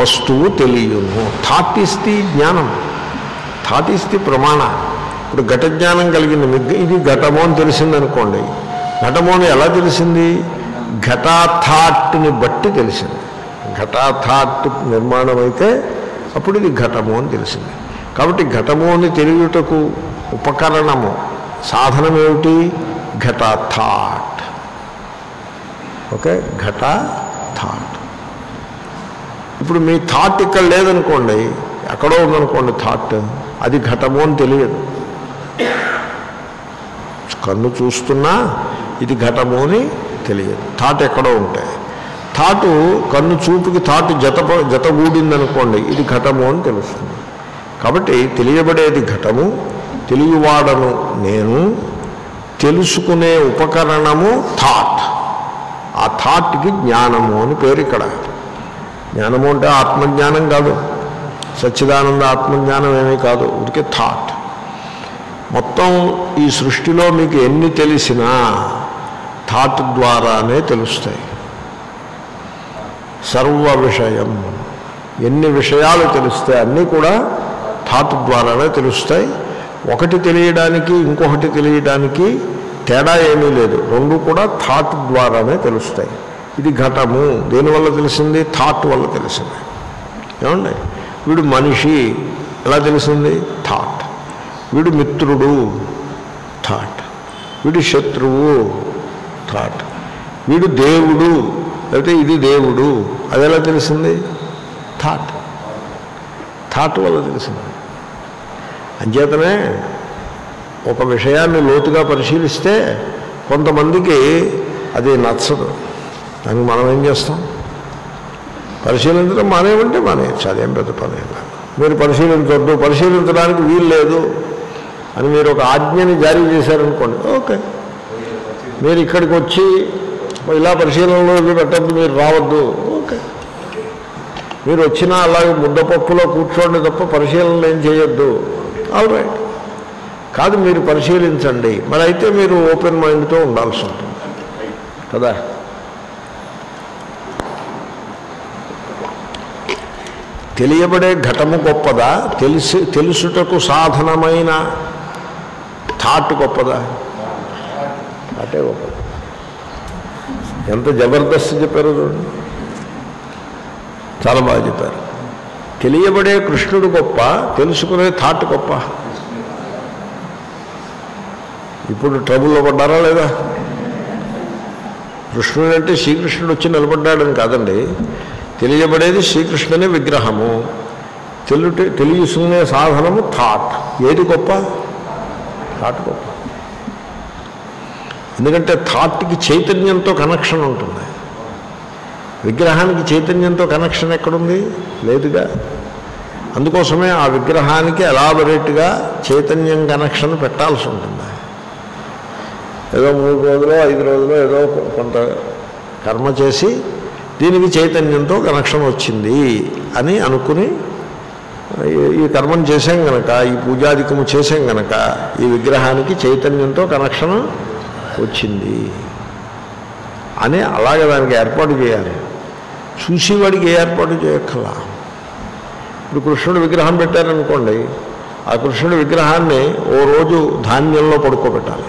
వస్తువు తెలియను. థాట్ ఇస్తే జ్ఞానం. థాట్ ఇస్తే ప్రమాణ. ఇప్పుడు ఘట జ్ఞానం కలిగింది మీకు ఇది ఘటము అని తెలిసిందనుకోండి. ఘటము అని ఎలా తెలిసింది? ఘటాథాట్ని బట్టి తెలిసింది. ఘటాథాట్ నిర్మాణం అయితే అప్పుడు ఇది ఘటము అని తెలిసింది. కాబట్టి ఘటము అని తెలియుటకు ఉపకరణము సాధనం ఏమిటి ఘటాథాట్. ఓకే? ఘట థాట్. ఇప్పుడు మీ థాట్ ఇక్కడ లేదనుకోండి ఎక్కడో ఉందనుకోండి థాట్ అది ఘటము అని తెలియదు. కన్ను చూస్తున్నా ఇది ఘటము అని తెలియదు. థాట్ ఎక్కడో ఉంటాయి థాటు కన్ను చూపుకి థాట్ జత జతగూడిందనుకోండి ఇది ఘటము అని తెలుస్తుంది. కాబట్టి తెలియబడేది ఘటము తెలియవాడను నేను తెలుసుకునే ఉపకరణము థాట్. థాట్కి జ్ఞానము అని పేరు ఇక్కడ. జ్ఞానము అంటే ఆత్మజ్ఞానం కాదు. సచ్చిదానంద ఆత్మజ్ఞానం ఏమీ కాదు. ఉడికే థాట్. మొత్తం ఈ సృష్టిలో మీకు ఎన్ని తెలిసినా థాట్ ద్వారానే తెలుస్తాయి. సర్వ విషయం. ఎన్ని విషయాలు తెలుస్తాయి అన్నీ కూడా థాట్ ద్వారానే తెలుస్తాయి. ఒకటి తెలియడానికి ఇంకొకటి తెలియడానికి తేడా ఏమీ లేదు. రెండు కూడా థాట్ ద్వారానే తెలుస్తాయి. ఇది ఘటము. దేనివల్ల తెలిసింది? థాట్ వల్ల తెలిసింది. ఏమండి? వీడు మనిషి. ఎలా తెలిసింది? థాట్. వీడు మిత్రుడు. థాట్. వీడు శత్రువు. థాట్. వీడు దేవుడు. లేకపోతే ఇది దేవుడు. అది ఎలా తెలిసింది? థాట్. థాట్ వల్ల తెలిసింది. అంచేతనే ఒక విషయాన్ని లోతుగా పరిశీలిస్తే కొంతమందికి అది నచ్చదు. దానికి మనం ఏం చేస్తాం? పరిశీలించడం మానేమంటే మానేయచ్చు అదేం పెద్ద పని మీరు పరిశీలించవద్దు పరిశీలించడానికి వీలు లేదు అని మీరు ఒక ఆజ్ఞని జారీ చేశారనుకోండి ఓకే. మీరు ఇక్కడికి వచ్చి ఇలా పరిశీలనలో పెట్టద్దు మీరు రావద్దు ఓకే. మీరు వచ్చినా అలాగే ముద్దపప్పులో కూర్చోండి తప్ప పరిశీలనలు ఏం చేయొద్దు. ఆల్ రైట్ కాదు మీరు పరిశీలించండి. మరి అయితే మీరు ఓపెన్ మైండ్తో ఉండాల్సి ఉంటుంది. కదా? తెలియబడే ఘటము గొప్పదా? తెలిసి తెలుసుటకు సాధనమైన థాట్ గొప్పదా? అటే గొప్పది. ఎంత జబర్దస్త్ చెప్పారు చూడండి. చాలా బాగా చెప్పారు. తెలియబడే కృష్ణుడు గొప్ప తెలుసుకునే థాట్ గొప్ప. ఇప్పుడు ట్రబుల్లో పడ్డారా లేదా? కృష్ణుడు అంటే శ్రీకృష్ణుడు వచ్చి నిలబడ్డాడని కాదండి. తెలియబడేది శ్రీకృష్ణుని విగ్రహము. తెలుట తెలియసుకునే సాధనము థాట్. ఏది గొప్ప? థాట్ గొప్ప. ఎందుకంటే థాట్కి చైతన్యంతో కనెక్షన్ ఉంటుంది. విగ్రహానికి చైతన్యంతో కనెక్షన్ ఎక్కడుంది? లేదుగా. అందుకోసమే ఆ విగ్రహానికి ఎలాబరేట్గా చైతన్యం కనెక్షన్ పెట్టాల్సి ఉంటుంది. ఏదో మూడు రోజులు ఐదు రోజులు ఏదో కొంత కర్మ చేసి దీనికి చైతన్యంతో కనెక్షన్ వచ్చింది అని అనుకుని ఈ- కర్మను కర్మం చేసాం గనక ఈ పూజాధికము చేసాం గనక ఈ విగ్రహానికి చైతన్యంతో కనెక్షన్ వచ్చింది అని అలాగే దానికి ఏర్పాటు చేయాలి. చూసేవాడికి ఏ ఏర్పాటు చేయక్కర్లా ఇప్పుడు కృష్ణుడు విగ్రహం పెట్టారనుకోండి ఆ కృష్ణుడి విగ్రహాన్ని ఓ రోజు ధాన్యంలో పడుకోబెట్టాలి.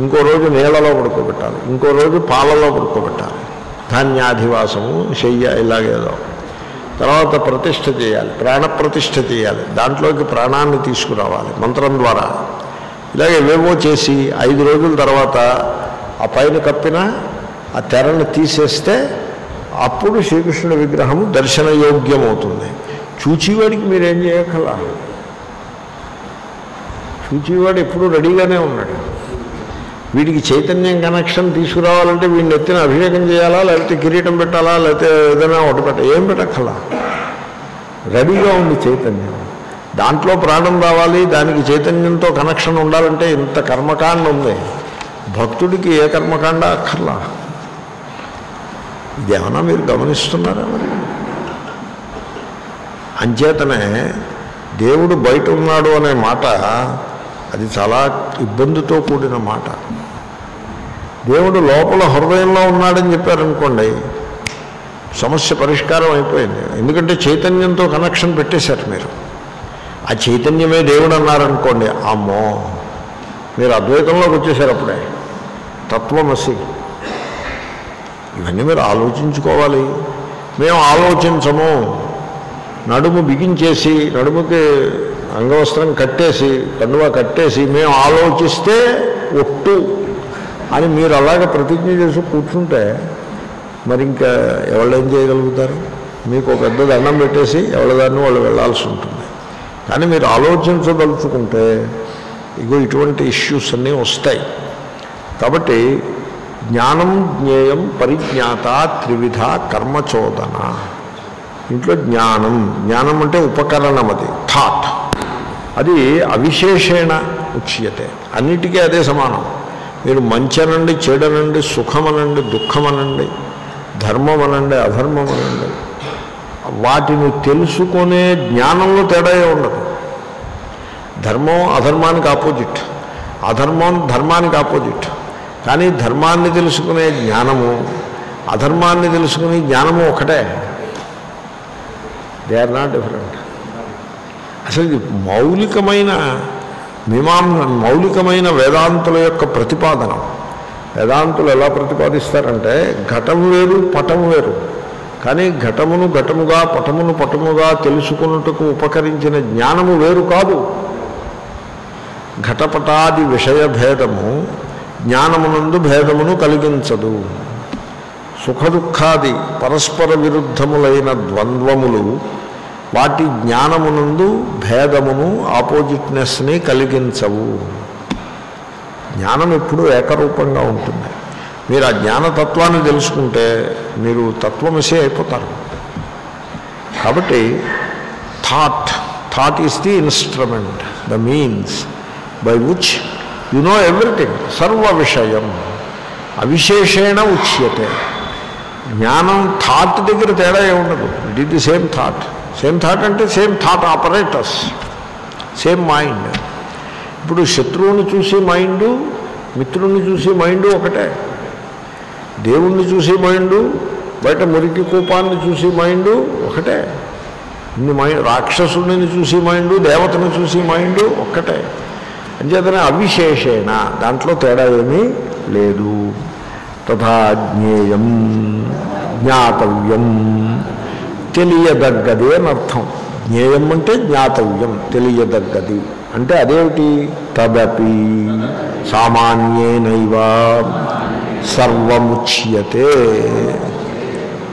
ఇంకో రోజు నీళ్ళలో పడుకోబెట్టాలి ఇంకో రోజు పాలలో పడుకోబెట్టాలి. ధాన్యాధివాసము శయ్య ఇలాగేదో తర్వాత ప్రతిష్ఠ చేయాలి ప్రాణప్రతిష్ఠ చేయాలి దాంట్లోకి ప్రాణాన్ని తీసుకురావాలి మంత్రం ద్వారా. ఇలాగే ఏవేవో చేసి ఐదు రోజుల తర్వాత ఆ పైన కప్పిన ఆ తెరను తీసేస్తే అప్పుడు శ్రీకృష్ణుడి విగ్రహం దర్శనయోగ్యమవుతుంది. చూచేవాడికి మీరేం చేయగల చూచేవాడు ఎప్పుడూ రెడీగానే ఉన్నాడు. వీడికి చైతన్యం కనెక్షన్ తీసుకురావాలంటే వీడిని ఎత్తిన అభిషేకం చేయాలా లేకపోతే కిరీటం పెట్టాలా లేకపోతే ఏదైనా ఒకటి పెట్ట ఏం పెట్టక్కర్లా. రెడీగా ఉంది చైతన్యం. దాంట్లో ప్రాణం రావాలి దానికి చైతన్యంతో కనెక్షన్ ఉండాలంటే ఇంత కర్మకాండ ఉంది. భక్తుడికి ఏ కర్మకాండ అక్కర్లా. ఇదేమన్నా మీరు గమనిస్తున్నారా మరి? అంచేతనే దేవుడు బయట ఉన్నాడు అనే మాట అది చాలా ఇబ్బందితో కూడిన మాట. దేవుడు లోపల హృదయంలో ఉన్నాడని చెప్పారనుకోండి సమస్య పరిష్కారం అయిపోయింది. ఎందుకంటే చైతన్యంతో కనెక్షన్ పెట్టేశారు మీరు. ఆ చైతన్యమే దేవుడు అన్నారనుకోండి అమ్మో మీరు అద్వైతంలోకి వచ్చేసారు అప్పుడే. తత్వమసి ఇవన్నీ మీరు ఆలోచించుకోవాలి. మేము ఆలోచించము. నడుము బిగించేసి నడుముకి అంగవస్త్రం కట్టేసి కండువా కట్టేసి మేము ఆలోచిస్తే ఒట్టు అని మీరు అలాగ ప్రతిజ్ఞ చేసి కూర్చుంటే మరి ఇంకా ఎవరు ఏం చేయగలుగుతారు? మీకు ఒక పెద్ద దండం పెట్టేసి ఎవరిదాన్ని వాళ్ళు వెళ్ళాల్సి ఉంటుంది. కానీ మీరు ఆలోచించదలుచుకుంటే ఇగో ఇటువంటి ఇష్యూస్ అన్నీ వస్తాయి. కాబట్టి జ్ఞానం జ్ఞేయం పరిజ్ఞాత త్రివిధ కర్మచోదన. ఇంట్లో జ్ఞానం జ్ఞానం అంటే ఉపకరణం అది థాట్ అది అవిశేషేణ ఉచ్యతే. అన్నిటికీ అదే సమానం. మీరు మంచనండి చెడనండి సుఖమనండి దుఃఖమనండి ధర్మం అనండి అధర్మం అనండి వాటిని తెలుసుకునే జ్ఞానంలో తేడా ఉండదు. ధర్మం అధర్మానికి ఆపోజిట్. అధర్మం ధర్మానికి ఆపోజిట్. కానీ ధర్మాన్ని తెలుసుకునే జ్ఞానము అధర్మాన్ని తెలుసుకునే జ్ఞానము ఒకటే. దే ఆర్ నాట్ డిఫరెంట్ అసలు ఇది మౌలికమైన మీమాం మౌలికమైన వేదాంతుల యొక్క ప్రతిపాదన. వేదాంతులు ఎలా ప్రతిపాదిస్తారంటే ఘటం వేరు పటం వేరు. కానీ ఘటమును ఘటముగా పటమును పటముగా తెలుసుకున్నట్టుకు ఉపకరించిన జ్ఞానము వేరు కాదు. ఘటపటాది విషయ భేదము జ్ఞానమునందు భేదమును కలిగించదు. సుఖదుఖాది పరస్పర విరుద్ధములైన ద్వంద్వములు వాటి జ్ఞానమునందు భేదమును ఆపోజిట్నెస్ని కలిగించవు. జ్ఞానం ఎప్పుడూ ఏకరూపంగా ఉంటుంది. మీరు ఆ జ్ఞానతత్వాన్ని తెలుసుకుంటే మీరు తత్వమసే అయిపోతారు. కాబట్టి thought thought is the instrument the means by which you know everything సర్వ విషయం అవిశేషేణ ఉచ్యతే జ్ఞానం థాట్ దగ్గర తేడా ఏముండదు. It is the same thought same thought అంటే same thought operators same mind ఇప్పుడు శత్రువుని చూసి మైండు మిత్రుణ్ణి చూసి మైండు ఒకటే. దేవుణ్ణి చూసి మైండు బయట మురికి కూపాన్ని చూసి మైండు ఒకటే. ఇన్ని మైండ్ రాక్షసుడిని చూసి మైండు దేవతను చూసి మైండు ఒక్కటే. అంచేతనే అవిశేషేణ దాంట్లో తేడా ఏమీ లేదు. తథా జ్ఞేయం జ్ఞాతవ్యం. తెలియదగ్గది అని అర్థం జ్ఞేయం అంటే జ్ఞాతవ్యం తెలియదగ్గది. అంటే అదేమిటి? తదపి సామాన్యేనైవ సర్వముచ్యతే.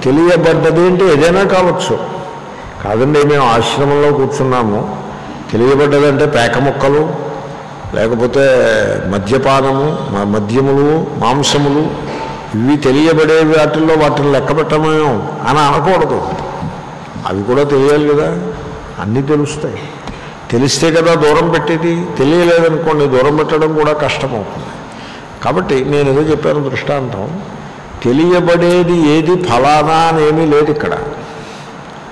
తెలియబడ్డది అంటే ఏదైనా కావచ్చు. కాదండి మేము ఆశ్రమంలో కూర్చున్నాము. తెలియబడ్డదంటే పేక ముక్కలు లేకపోతే మద్యపానము మ- మద్యములు మాంసములు ఇవి తెలియబడే వాటిల్లో వాటిని లెక్క పెట్టమేమో అని అనకూడదు. అవి కూడా తెలియాలి కదా. అన్నీ తెలుస్తాయి. తెలిస్తే కదా దూరం పెట్టేది. తెలియలేదనుకోండి దూరం పెట్టడం కూడా కష్టమవుతుంది. కాబట్టి నేను ఏదో చెప్పాను దృష్టాంతం. తెలియబడేది ఏది ఫలానా అనేమీ లేదు ఇక్కడ.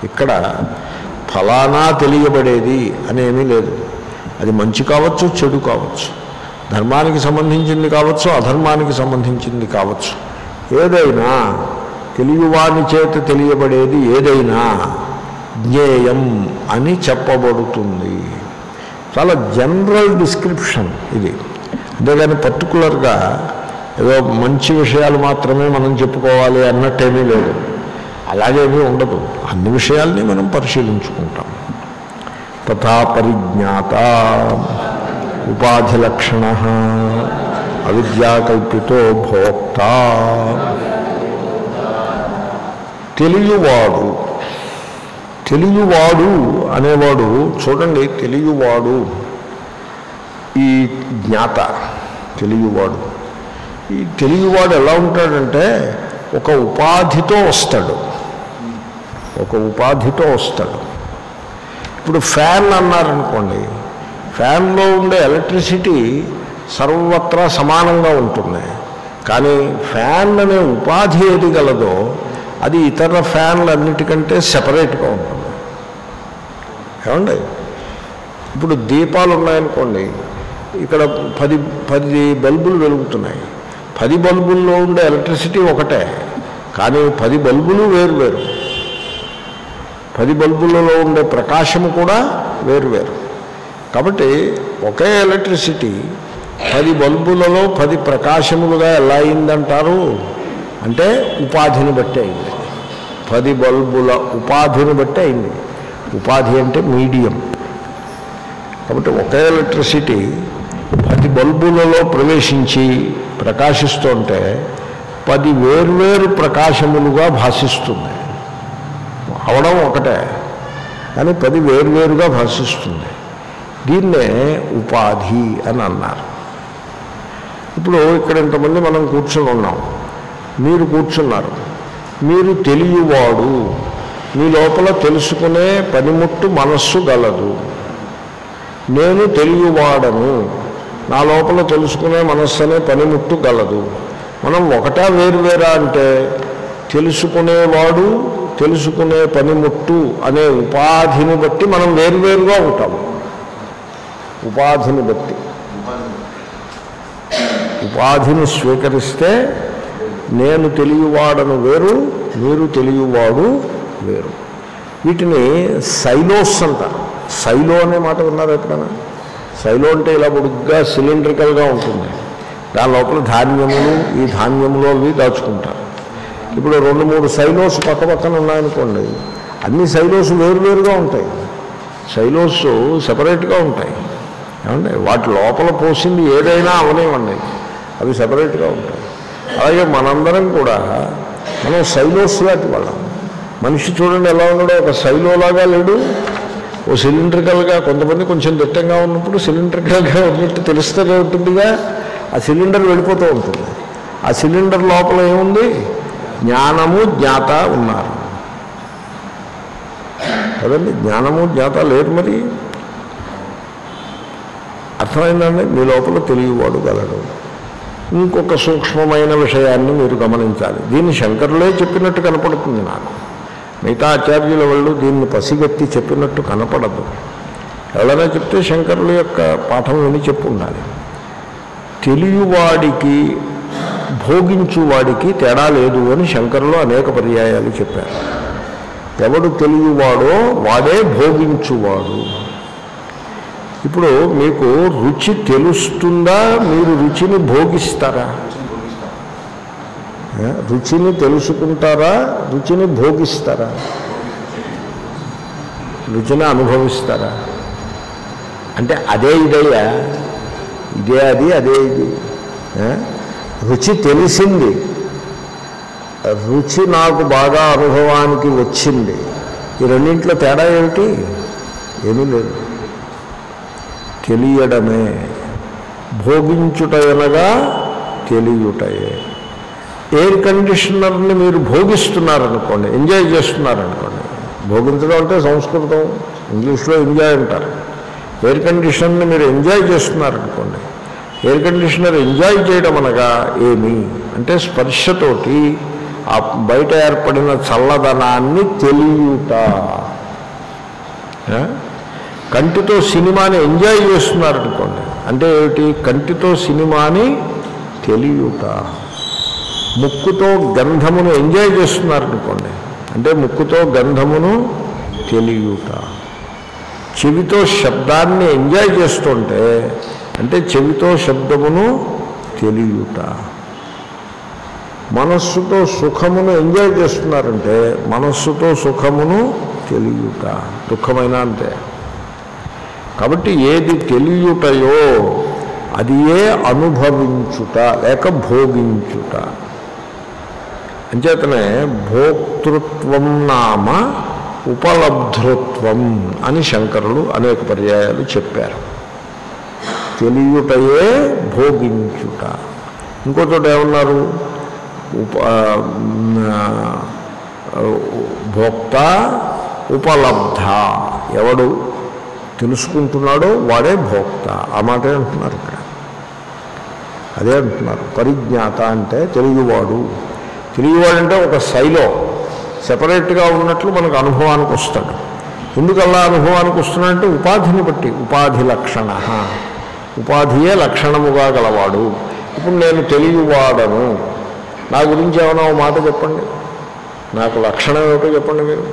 ఇక్కడ ఫలానా తెలియబడేది అనేమీ లేదు. అది మంచి కావచ్చు చెడు కావచ్చు. ధర్మానికి సంబంధించింది కావచ్చు అధర్మానికి సంబంధించింది కావచ్చు. ఏదైనా తెలియవాని చేత తెలియబడేది ఏదైనా జ్ఞేయం అని చెప్పబడుతుంది. చాలా జనరల్ డిస్క్రిప్షన్ ఇది. అంతేగాని పర్టికులర్గా ఏదో మంచి విషయాలు మాత్రమే మనం చెప్పుకోవాలి అన్నట్టేమీ లేదు. అలాగేమీ ఉండదు. అన్ని విషయాల్ని మనం పరిశీలించుకుంటాం. తథా పరిజ్ఞాత ఉపాధిలక్షణ అవిద్యాకల్పితో భోక్త. తెలియవాడు తెలియవాడు అనేవాడు చూడండి తెలియవాడు. ఈ జ్ఞాత తెలియవాడు. ఈ తెలియవాడు ఎలా ఉంటాడంటే ఒక ఉపాధితో వస్తాడు. ఒక ఉపాధితో వస్తాడు. ఇప్పుడు ఫ్యాన్ అన్నారనుకోండి ఫ్యాన్లో ఉండే ఎలక్ట్రిసిటీ సర్వత్రా సమానంగా ఉంటుంది. కానీ ఫ్యాన్ అనే ఉపాధి ఏది గలదో అది ఇతర ఫ్యాన్లన్నిటికంటే సెపరేట్గా ఉంటుంది. ఏమండి? ఇప్పుడు దీపాలు ఉన్నాయనుకోండి ఇక్కడ పది పది బల్బులు వెలుగుతున్నాయి. పది బల్బుల్లో ఉండే ఎలక్ట్రిసిటీ ఒకటే కానీ పది బల్బులు వేరు వేరు. పది బల్బులలో ఉండే ప్రకాశము కూడా వేరు వేరు. కాబట్టి ఒకే ఎలక్ట్రిసిటీ పది బల్బులలో పది ప్రకాశములుగా ఎలా అయిందంటారు? అంటే ఉపాధిని బట్టి అయింది. పది బల్బుల ఉపాధిని బట్టి అయింది. ఉపాధి అంటే మీడియం. కాబట్టి ఒకే ఎలక్ట్రిసిటీ పది బల్బులలో ప్రవేశించి ప్రకాశిస్తుంటే పది వేర్వేరు ప్రకాశములుగా భాషిస్తుంది అవడం ఒకటే. కానీ పది వేర్వేరుగా భాషిస్తుంది దీన్నే ఉపాధి అని అన్నారు. ఇప్పుడు ఇక్కడ ఇంతమంది మనం కూర్చొని ఉన్నాం. మీరు కూర్చున్నారు. మీరు తెలియవాడు. మీ లోపల తెలుసుకునే పనిముట్టు మనస్సు గలదు. నేను తెలియవాడను నా లోపల తెలుసుకునే మనస్సు అనే పనిముట్టు గలదు. మనం ఒకటా వేరువేరా అంటే తెలుసుకునేవాడు తెలుసుకునే పనిముట్టు అనే ఉపాధిని బట్టి మనం వేరువేరుగా ఉంటాం. ఉపాధిని బట్టి. ఉపాధిని స్వీకరిస్తే నేను తెలియవాడను వేరు మీరు తెలియవాడు వేరు. వీటిని సైలోస్ అంటారు. సైలో అనే మాట విన్నారు ఎప్పుడైనా? సైలో అంటే ఇలా పొడుగ్గా సిలిండ్రికల్గా ఉంటుంది. దాని లోపల ధాన్యములు ఈ ధాన్యములు అవి దాచుకుంటారు. ఇప్పుడు రెండు మూడు సైలోస్ పక్క పక్కన ఉన్నాయనుకోండి అన్ని సైలోస్ వేరువేరుగా ఉంటాయి. సైలోస్ సపరేట్గా ఉంటాయి. ఏమండి? వాటి లోపల పోసింది ఏదైనా అవనివ్వండి అవి సపరేట్గా ఉంటాయి. అలాగే మనందరం కూడా మనం సైలోస్ లాంటి వాళ్ళం. మనిషి చూడండి ఎలా ఉన్నాడో ఒక శైలోలాగా లేడు. ఓ సిలిండ్రికల్గా కొంతమంది కొంచెం దిట్టంగా ఉన్నప్పుడు సిలిండ్రికల్గా ఉన్నట్టు తెలుస్తూనే ఉంటుందిగా. ఆ సిలిండర్ వెళ్ళిపోతూ ఉంటుంది. ఆ సిలిండర్ లోపల ఏముంది? జ్ఞానము జ్ఞాత ఉన్నారు. కదండి? జ్ఞానము జ్ఞాత లేరు మరి. అర్థమైందండి? మీ లోపల తెలియవాడు గలడు. ఇంకొక సూక్ష్మమైన విషయాన్ని మీరు గమనించాలి. దీన్ని శంకరులే చెప్పినట్టు కనపడుతుంది నాకు. మిగతా ఆచార్యుల వాళ్ళు దీన్ని పసిగట్టి చెప్పినట్టు కనపడదు. ఎవరైనా చెప్తే శంకరుల యొక్క పాఠం విని చెప్పు ఉండాలి తెలియవాడికి భోగించువాడికి తేడా లేదు అని శంకరులు అనేక పర్యాయాలు చెప్పారు. ఎవడు తెలియవాడో వాడే భోగించువాడు. ఇప్పుడు మీకు రుచి తెలుస్తుందా? మీరు రుచిని భోగిస్తారా? రుచిని తెలుసుకుంటారా? రుచిని భోగిస్తారా? రుచిని అనుభవిస్తారా? అంటే అదే ఇదయ్యా ఇదే అది అదే ఇది. రుచి తెలిసింది. రుచి నాకు బాగా అనుభవానికి వచ్చింది. ఈ రెండింట్లో తేడా ఏమిటి? ఏమీ లేదు. తెలియడమే. భోగించుట అనగా తెలియుటయే. ఎయిర్ కండిషనర్ని మీరు భోగిస్తున్నారనుకోండి ఎంజాయ్ చేస్తున్నారనుకోండి భోగించడం అంటే సంస్కృతం ఇంగ్లీష్లో ఎంజాయ్ అంటారు. ఎయిర్ కండిషన్ని మీరు ఎంజాయ్ చేస్తున్నారనుకోండి ఎయిర్ కండిషనర్ ఎంజాయ్ చేయడం అనగా ఏమి? అంటే స్పర్శతోటి ఆ బయట ఏర్పడిన చల్లదనాన్ని తెలియట. కంటితో సినిమాని ఎంజాయ్ చేస్తున్నారనుకోండి అంటే ఏమిటి? కంటితో సినిమాని తెలియట. ముక్కుతో గంధమును ఎంజాయ్ చేస్తున్నారనుకోండి. అంటే ముక్కుతో గంధమును తెలియట. చెవితో శబ్దాన్ని ఎంజాయ్ చేస్తుంటే అంటే చెవితో శబ్దమును తెలియట. మనస్సుతో సుఖమును ఎంజాయ్ చేస్తున్నారంటే మనస్సుతో సుఖమును తెలియట. దుఃఖమైన అంతే. కాబట్టి ఏది తెలియటయో అది ఏ అనుభవించుట లేక భోగించుట. అంచేతనే భోక్తృత్వం నామ ఉపలబ్ధృత్వం అని శంకరులు అనేక పర్యాయాలు చెప్పారు. తెలియుటయే భోగించుట. ఇంకో చోట ఏమన్నారు? ఉప భోక్త ఉపలబ్ధ. ఎవడు తెలుసుకుంటున్నాడో వాడే భోక్త. ఆ మాటే అంటున్నారు ఇక్కడ? అదే అంటున్నారు. పరిజ్ఞాత అంటే తెలుగువాడు తెలుగువాడంటే ఒక శైలో. సెపరేట్గా ఉన్నట్లు మనకు అనుభవానికి వస్తాడు. ఎందుకల్లా అనుభవానికి వస్తున్నాడంటే ఉపాధిని బట్టి ఉపాధి లక్షణ. ఉపాధియే లక్షణముగా గలవాడు. ఇప్పుడు నేను తెలియవాడను నా గురించి ఏమైనా ఒక మాట చెప్పండి. నాకు లక్షణం ఏమిటో చెప్పండి మీరు.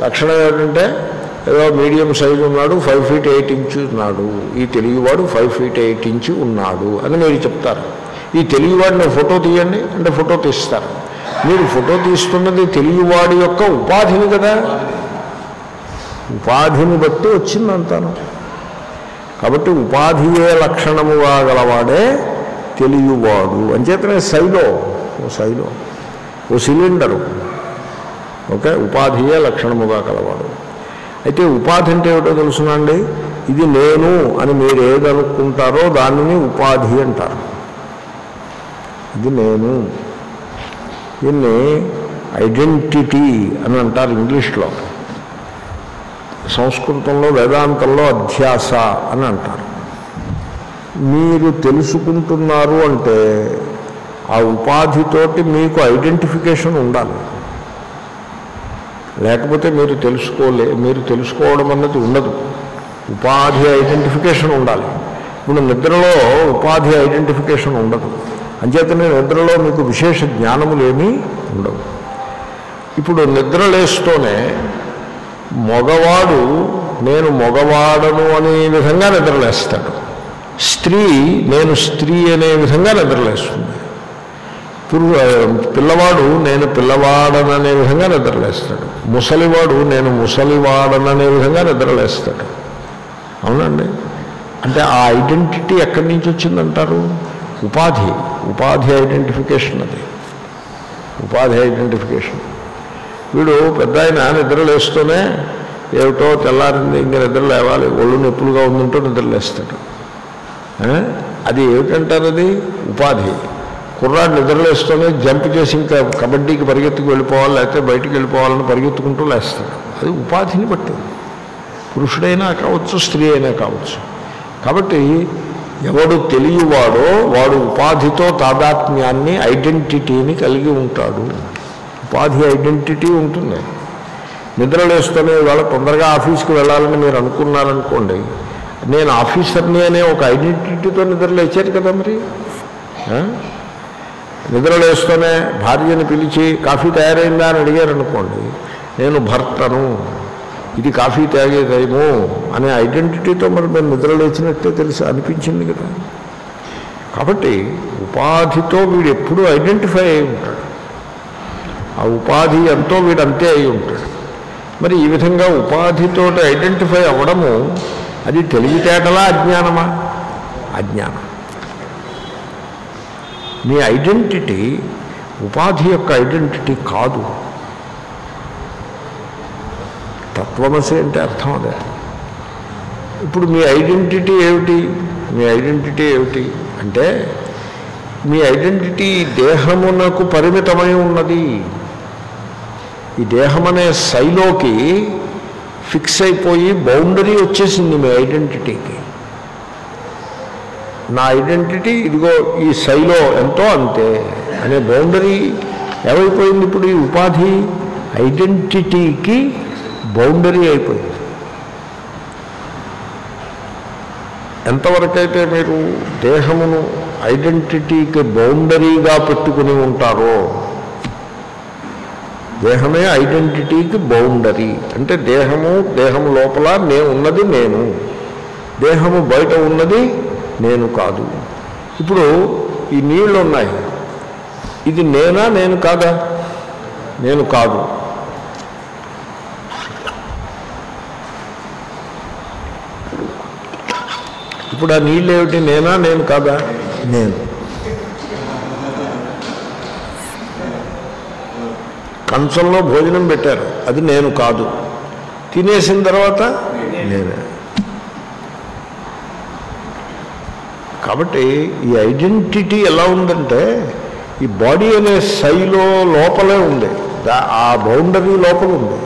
లక్షణం ఏమిటంటే ఏదో మీడియం సైజు ఉన్నాడు ఫైవ్ ఫీట్ ఎయిట్ ఇంచ్ ఉన్నాడు. ఈ తెలుగువాడు ఫైవ్ ఫీట్ ఎయిట్ ఇంచ్ ఉన్నాడు అని మీరు చెప్తారు. ఈ తెలియవాడిని ఫోటో తీయండి అంటే ఫోటో తీస్తారు. మీరు ఫోటో తీస్తున్నది తెలుగువాడి యొక్క ఉపాధిని కదా. ఉపాధిని బట్టి వచ్చిందంతాను. కాబట్టి ఉపాధియే లక్షణముగా గలవాడే తెలియవాడు. అంచేతనే శైలో ఓ శైలో ఓ సిలిండరు. ఓకే ఉపాధియే లక్షణముగా కలవాడు అయితే ఉపాధి అంటే ఏమిటో తెలుసునండి ఇది నేను అని మీరు ఏదనుకుంటారో దానిని ఉపాధి అంటారు. ఇది నేను. దీన్ని ఐడెంటిటీ అని అంటారు ఇంగ్లీష్లో. సంస్కృతంలో వేదాంతంలో అధ్యాస అని అంటారు. మీరు తెలుసుకుంటున్నారు అంటే ఆ ఉపాధితోటి మీకు ఐడెంటిఫికేషన్ ఉండాలి. లేకపోతే మీరు తెలుసుకోలే మీరు తెలుసుకోవడం అన్నది ఉండదు. ఉపాధి ఐడెంటిఫికేషన్ ఉండాలి. ఇప్పుడు నిద్రలో ఉపాధి ఐడెంటిఫికేషన్ ఉండదు. అంచేతనే నిద్రలో మీకు విశేష జ్ఞానములేమీ ఉండవు. ఇప్పుడు నిద్ర లేస్తూనే మగవాడు నేను మగవాడను అనే విధంగా నిద్రలేస్తాడు. స్త్రీ నేను స్త్రీ అనే విధంగా నిద్రలేస్తుంది. పిల్లవాడు నేను పిల్లవాడననే విధంగా నిద్రలేస్తాడు. ముసలివాడు నేను ముసలివాడననే విధంగా నిద్రలేస్తాడు. అవునండి అంటే ఆ ఐడెంటిటీ ఎక్కడి నుంచి వచ్చిందంటారు? ఉపాధి ఉపాధి ఐడెంటిఫికేషన్ అది. ఉపాధి ఐడెంటిఫికేషన్ వీడు పెద్ద ఆయన నిద్రలేస్తూనే ఏమిటో తెల్లారింది ఇంకా నిద్ర లేవాలి. ఒళ్ళు నొప్పులుగా ఉందంటూ నిద్రలేస్తాడు అది ఏమిటంటారు అది ఉపాధి. కుర్రాడు నిద్రలేస్తూనే జంప్ చేసి ఇంకా కబడ్డీకి పరిగెత్తుకు వెళ్ళిపోవాలి లేకపోతే బయటికి వెళ్ళిపోవాలని పరిగెత్తుకుంటూ లేస్తాడు. అది ఉపాధిని బట్టి. పురుషుడైనా కావచ్చు స్త్రీ అయినా కావచ్చు. కాబట్టి ఎవడు తెలియవాడో వాడు ఉపాధితో తాదాత్మ్యాన్ని ఐడెంటిటీని కలిగి ఉంటాడు. ఉపాధి ఐడెంటిటీ ఉంటుంది. నిద్రలేస్తూనే ఇవాళ తొందరగా ఆఫీస్కి వెళ్ళాలని మీరు అనుకున్నారనుకోండి నేను ఆఫీసర్ని అనే ఒక ఐడెంటిటీతో నిద్రలేచారు కదా మరి? నిద్రలేస్తూనే భార్యని పిలిచి కాఫీ తయారైందా అని అడిగారనుకోండి నేను భర్తను. ఇది కాఫీ తాగేదేమో అనే ఐడెంటిటీతో మరి మేము నిద్రలేచినట్టే తెలిసి అనిపించింది కదా. కాబట్టి ఉపాధితో వీడు ఎప్పుడూ ఐడెంటిఫై అయి ఉంటాడు. ఆ ఉపాధి ఎంతో వీడు అంతే అయి ఉంటాడు. మరి ఈ విధంగా ఉపాధితో ఐడెంటిఫై అవ్వడము అది తెలివితేటలా అజ్ఞానమా? అజ్ఞానం. మీ ఐడెంటిటీ ఉపాధి యొక్క ఐడెంటిటీ కాదు. తత్వమసి అంటే అర్థం అదే. ఇప్పుడు మీ ఐడెంటిటీ ఏమిటి? మీ ఐడెంటిటీ ఏమిటి? అంటే మీ ఐడెంటిటీ దేహమునకు పరిమితమై ఉన్నది. ఈ దేహం అనే శైలోకి ఫిక్స్ అయిపోయి బౌండరీ వచ్చేసింది మీ ఐడెంటిటీకి. నా ఐడెంటిటీ ఇదిగో ఈ శైలో ఎంతో అంతే అనే బౌండరీ ఏమైపోయింది ఇప్పుడు ఈ ఉపాధి? ఐడెంటిటీకి బౌండరీ అయిపోయింది. ఎంతవరకైతే మీరు దేహమును ఐడెంటిటీకి బౌండరీగా పెట్టుకుని ఉంటారో దేహమే ఐడెంటిటీకి బౌండరీ. అంటే దేహము దేహం లోపల నేను ఉన్నది నేను. దేహము బయట ఉన్నది నేను కాదు. ఇప్పుడు ఈ నీళ్ళు ఉన్నాయి ఇది నేనా నేను కాదా? నేను కాదు. ఇప్పుడు ఆ నీళ్ళు ఏమిటి నేనా? నేను కాదా? నేను. కంచంలో భోజనం పెట్టారు. అది నేను కాదు. తినేసిన తర్వాత నేనే. కాబట్టి ఈ ఐడెంటిటీ ఎలా ఉందంటే ఈ బాడీ అనే శైలో లోపలే ఉంది. ఆ బౌండరీ లోపల ఉంది.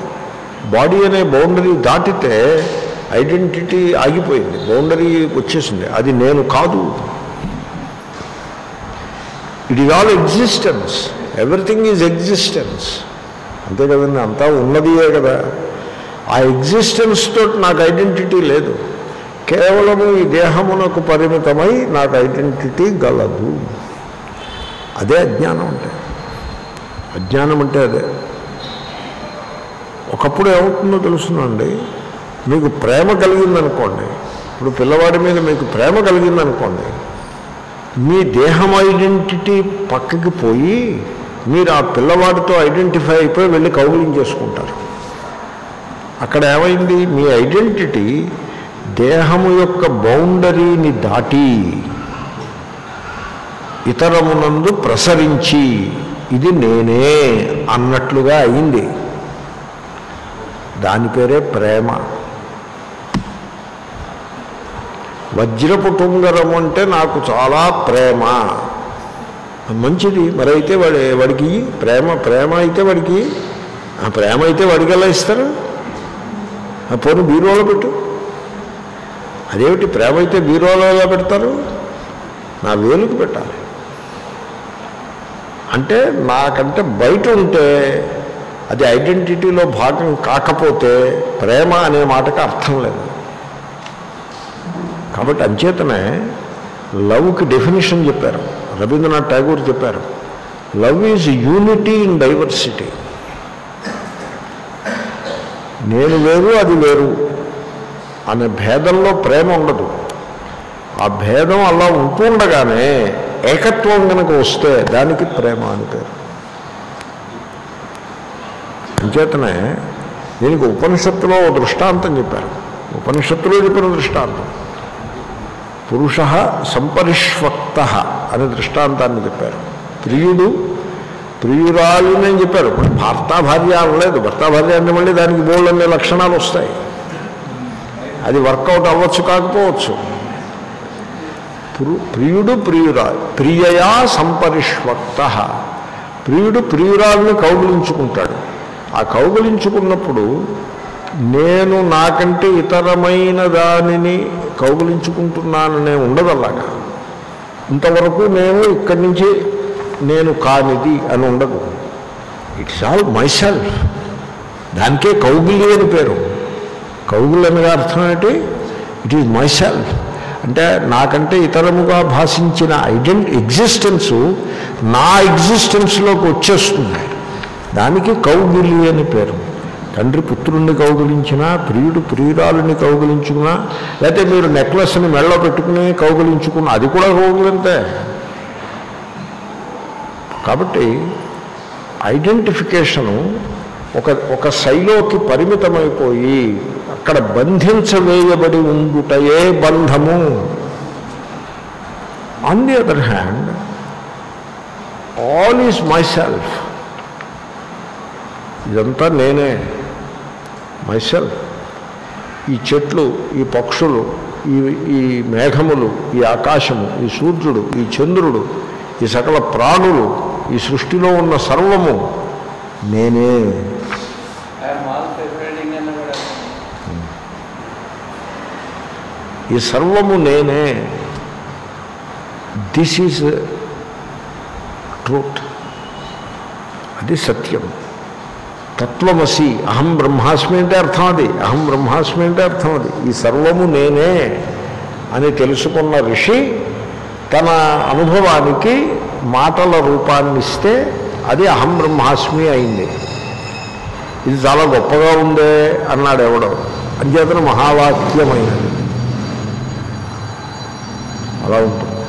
బాడీ అనే బౌండరీ దాటితే ఐడెంటిటీ ఆగిపోయింది బౌండరీ వచ్చేసింది. అది నేను కాదు. It is all existence everything is existence అంతే కదండి అంతా ఉన్నదియే కదా. ఆ ఎగ్జిస్టెన్స్ తోటి నాకు ఐడెంటిటీ లేదు. కేవలము ఈ దేహమునకు పరిమితమై నాకు ఐడెంటిటీ గలదు. అదే అజ్ఞానం అంటే. అజ్ఞానం అంటే అదే. ఒకప్పుడు ఏమవుతుందో తెలుసునండి. మీకు ప్రేమ కలిగిందనుకోండి ఇప్పుడు పిల్లవాడి మీద మీకు ప్రేమ కలిగిందనుకోండి మీ దేహం ఐడెంటిటీ పక్కకి పోయి మీరు ఆ పిల్లవాడితో ఐడెంటిఫై అయిపోయి వెళ్ళి కౌగులించేసుకుంటారు అక్కడ ఏమైంది? మీ ఐడెంటిటీ దేహము యొక్క బౌండరీని దాటి ఇతరమునందు ప్రసరించి ఇది నేనే అన్నట్లుగా అయింది. దాని పేరే ప్రేమ. వజ్రపు టుంగరం అంటే నాకు చాలా ప్రేమ. మంచిది. మరైతే వాడి వాడికి ప్రేమ ప్రేమ అయితే వాడికి ఆ ప్రేమ అయితే వాడికి ఎలా ఇస్తారు? ఆ పోను బీరువాలో పెట్టు. అదేమిటి ప్రేమ అయితే బీరువాలో ఎలా పెడతారు? నా వేలుకు పెట్టాలి. అంటే నాకంటే బయట ఉంటే అది ఐడెంటిటీలో భాగం కాకపోతే ప్రేమ అనే మాటకు అర్థం లేదు. కాబట్టి అంచేతనే లవ్కి డెఫినేషన్ చెప్పారు. రవీంద్రనాథ్ ఠాగూర్ చెప్పారు. Love is unity in diversity. నేను వేరు అది వేరు అనే భేదంలో ప్రేమ ఉండదు. ఆ భేదం అలా ఉంటుండగానే ఏకత్వం కనుక వస్తే దానికి ప్రేమ అని పేరు. అంచేతనే దీనికి ఉపనిషత్తులో దృష్టాంతం చెప్పారు. ఉపనిషత్తులో చెప్పిన దృష్టాంతం. పురుష సంపరిష్వక్త అనే దృష్టాంతాన్ని చెప్పారు. ప్రియుడు ప్రియురాలిని అని చెప్పారు. ఇప్పుడు భర్త భార్య అనలేదు. భర్త భార్య అంటే మళ్ళీ దానికి బోల్డ్ అనే లక్షణాలు వస్తాయి. అది వర్కౌట్ అవ్వచ్చు కాకపోవచ్చు. ప్రియుడు ప్రియురా ప్రియయా సంపరిష్వక్త. ప్రియుడు ప్రియురాలను కౌగులించుకుంటాడు. ఆ కౌగులించుకున్నప్పుడు నేను నాకంటే ఇతరమైన దానిని కౌగులించుకుంటున్నాననే ఉండదు అలాగా ఇంతవరకు నేను ఇక్కడి నుంచి నేను కానిది అని ఉండదు. ఇట్స్ ఆల్ మైసెల్ఫ్ దానికే కౌగులి అని పేరు. కౌగులు అనగా అర్థం ఏంటి? ఇట్ ఈజ్ మైసెల్ఫ్ అంటే నాకంటే ఇతరముగా భాషించిన ఐడెంటి ఎగ్జిస్టెన్సు నా ఎగ్జిస్టెన్స్లోకి వచ్చేస్తుంది. దానికి కౌగులి అని పేరు. తండ్రి పుత్రుణ్ణి కౌగులించినా ప్రియుడు ప్రియురాలుని కౌగులించుకున్నా లేకపోతే మీరు నెక్లెస్ని మెళ్ళలో పెట్టుకుని కౌగిలించుకున్నా అది కూడా కౌగులింతే. కాబట్టి ఐడెంటిఫికేషను ఒక ఒక శైలోకి పరిమితమైపోయి అక్కడ బంధించవేయబడి ఉండుటయే బంధము. On the other hand all is my self ఇదంతా నేనే. మై సెల్ఫ్ ఈ చెట్లు ఈ పక్షులు ఈ ఈ మేఘములు ఈ ఆకాశము ఈ సూర్యుడు ఈ చంద్రుడు ఈ సకల ప్రాణులు ఈ సృష్టిలో ఉన్న సర్వము నేనే. ఈ సర్వము నేనే. దిస్ ఈజ్ ట్రూత్ అది సత్యం. తత్వమసి అహం బ్రహ్మాస్మి అంటే అర్థం అది. అహం బ్రహ్మాస్మి అంటే అర్థం అది. ఈ సర్వము నేనే అని తెలుసుకున్న ఋషి తన అనుభవానికి మాటల రూపాన్ని ఇస్తే అది అహం బ్రహ్మాస్మి అయింది. ఇది చాలా గొప్పగా ఉందే అన్నాడు ఎవడో. అంచేతన మహావాక్యమైనది. అలా ఉంటుంది.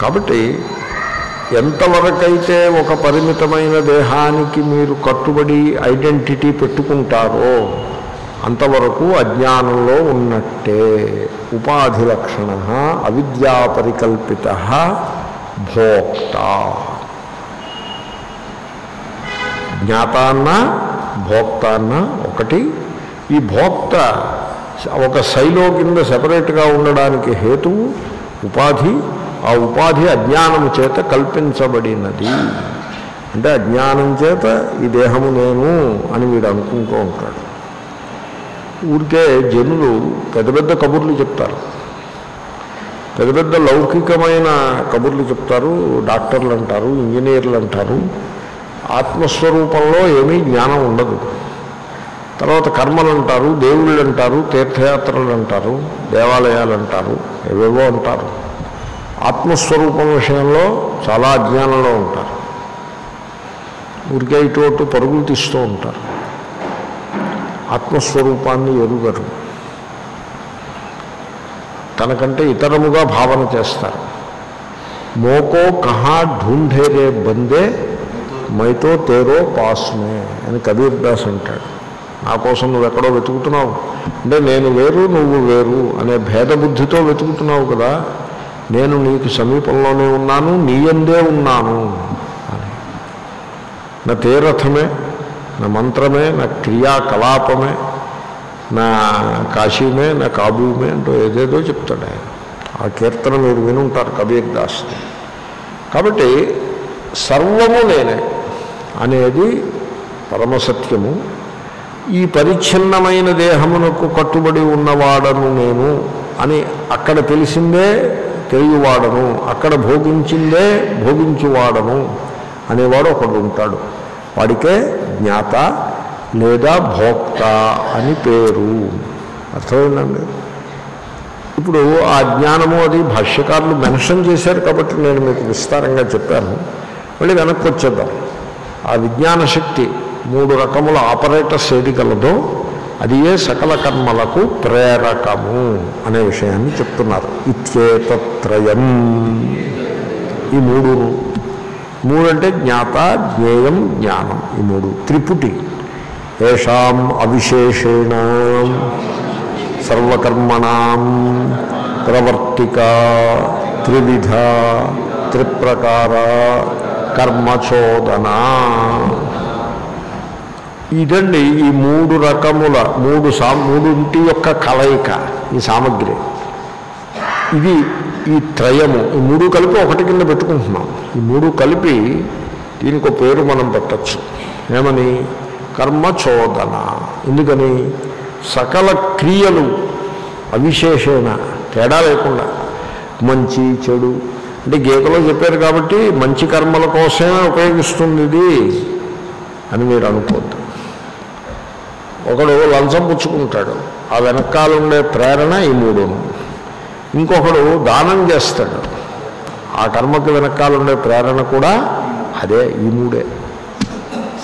కాబట్టి ఎంతవరకైతే ఒక పరిమితమైన దేహానికి మీరు కట్టుబడి ఐడెంటిటీ పెట్టుకుంటారో అంతవరకు అజ్ఞానంలో ఉన్నట్టే. ఉపాధి లక్షణ అవిద్యా పరికల్పిత భోక్త. జ్ఞాతాన్న భోక్తాన్న ఒకటి. ఈ భోక్త ఒక శైలో కింద సపరేట్గా ఉండడానికి హేతువు ఉపాధి ఆ ఉపాధి అజ్ఞానము చేత కల్పించబడినది. అంటే అజ్ఞానం చేత ఈ దేహము నేను అని వీడు అనుకుంటూ ఉంటాడు. ఊరికే జనులు పెద్ద పెద్ద కబుర్లు చెప్తారు. పెద్ద పెద్ద లౌకికమైన కబుర్లు చెప్తారు డాక్టర్లు అంటారు ఇంజనీర్లు అంటారు ఆత్మస్వరూపంలో ఏమీ జ్ఞానం ఉండదు. తర్వాత కర్మలు అంటారు దేవుళ్ళు అంటారు తీర్థయాత్రలు అంటారు దేవాలయాలు అంటారు ఏవేవో అంటారు. ఆత్మస్వరూపం విషయంలో చాలా అజ్ఞానంలో ఉంటారు. ఊరికే ఇటు అటు పరుగులు తీస్తూ ఉంటారు. ఆత్మస్వరూపాన్ని ఎరుగరు. తనకంటే ఇతరముగా భావన చేస్తారు. మోకో కహా ఢూంఢేరే బందే మైతో తేరో పాస్మే అని కబీర్ దాస్ అంటాడు. నా కోసం నువ్వు ఎక్కడో వెతుకుతున్నావు. అంటే నేను వేరు నువ్వు వేరు అనే భేద బుద్ధితో వెతుకుతున్నావు కదా నేను నీకు సమీపంలోనే ఉన్నాను నీయందే ఉన్నాను. అని. నా తీరథమే నా మంత్రమే నా క్రియాకలాపమే నా కాశీమే నా కాబూమే అంటూ ఏదేదో చెప్తాడు ఆయన. ఆ కీర్తన మీరు వినుంటారు కబీర్ దాస్ కాబట్టి సర్వము నేనే అనేది పరమసత్యము. ఈ పరిచ్ఛిన్నమైన దేహమునకు కట్టుబడి ఉన్నవాడను నేను అని అక్కడ తెలిసిందే తెలియవాడను అక్కడ భోగించిందే భోగించువాడను అనేవాడు ఒకడు ఉంటాడు. వాడికే జ్ఞాత లేదా భోక్త అని పేరు. అర్థమైందండి? ఇప్పుడు ఆ జ్ఞానము అది భాష్యకారులు మెన్షన్ చేశారు కాబట్టి నేను మీకు విస్తారంగా చెప్పాను. మళ్ళీ వెనక్కి వచ్చేద్దాం. ఆ విజ్ఞాన శక్తి మూడు రకముల ఆపరేటర్స్ ఏది కలదో అది ఏ సకల కర్మలకు ప్రేరకము అనే విషయాన్ని చెప్తున్నారు. ఇత్యేతత్రయం. ఈ మూడు మూడు అంటే జ్ఞాత జ్ఞేయం జ్ఞానం. ఈ మూడు త్రిపుటి. ఏషాం అవిశేషేణ. సర్వకర్మణం ప్రవర్తిక త్రివిధ త్రిప్రకార కర్మచోదనా. ఇదండి ఈ మూడు రకముల మూడు సా మూడింటి యొక్క కలయిక ఈ సామగ్రి. ఇది ఈ త్రయము. ఈ మూడు కలిపి ఒకటి కింద పెట్టుకుంటున్నాం. ఈ మూడు కలిపి దీనికి ఒక పేరు మనం పెట్టచ్చు. ఏమని? కర్మచోదన. ఎందుకని? సకల క్రియలు అవిశేషేణ తేడా లేకుండా. మంచి చెడు. అంటే గీతలో చెప్పారు కాబట్టి మంచి కర్మల కోసమే ఉపయోగిస్తుంది ఇది అని మీరు అనుకోద్దు. ఒకడు లంచం పుచ్చుకుంటాడు. ఆ వెనకాల ఉండే ప్రేరణ ఈ మూడును ఇంకొకడు దానం చేస్తాడు. ఆ కర్మకి వెనకాల ఉండే ప్రేరణ కూడా అదే ఈ మూడే.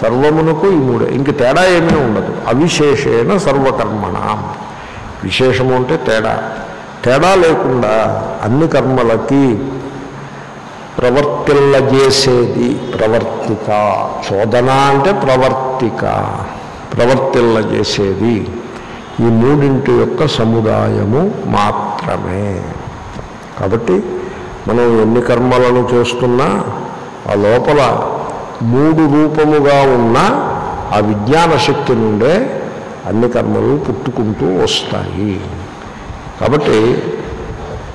సర్వమునకు ఈ మూడే. ఇంక తేడా ఏమీ ఉండదు. అవిశేషేణ సర్వకర్మణ. విశేషము అంటే తేడా. తేడా లేకుండా అన్ని కర్మలకి ప్రవర్తిల్లజేసేది ప్రవర్తిక. చోదన అంటే ప్రవర్తిక. ప్రవర్తిల్లజేసేది ఈ మూడింటి యొక్క సముదాయము మాత్రమే. కాబట్టి మనం ఎన్ని కర్మలను చేస్తున్నా ఆ లోపల మూడు రూపముగా ఉన్న ఆ విజ్ఞాన శక్తి నుండే అన్ని కర్మలు పుట్టుకుంటూ వస్తాయి. కాబట్టి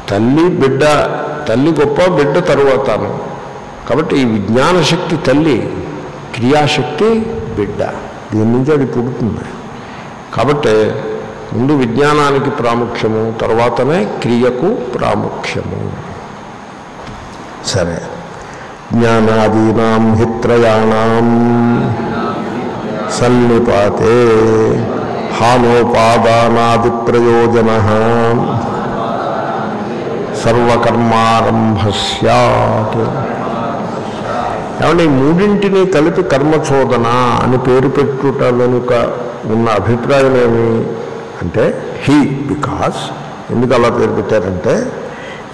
తల్లి బిడ్డ తల్లి గొప్ప బిడ్డ తరువాతను. కాబట్టి ఈ విజ్ఞాన శక్తి తల్లి క్రియాశక్తి బిడ్డ. దీని నుంచి అది పుడుతుంది కాబట్టి ముందు విజ్ఞానానికి ప్రాముఖ్యము తర్వాతనే క్రియకు ప్రాముఖ్యము. సరే. జ్ఞానాదీనాం హిత్రయాణం సన్నిపాతే హానోపాదానాది ప్రయోజన సర్వకర్మారంభ సత్ కాబట్టి ఈ మూడింటిని కలిపి కర్మచోదన అని పేరు పెట్టుట వెనుక ఉన్న అభిప్రాయం ఏమి? అంటే హీ బికాస్ ఎందుకు అలా పేరు పెట్టారంటే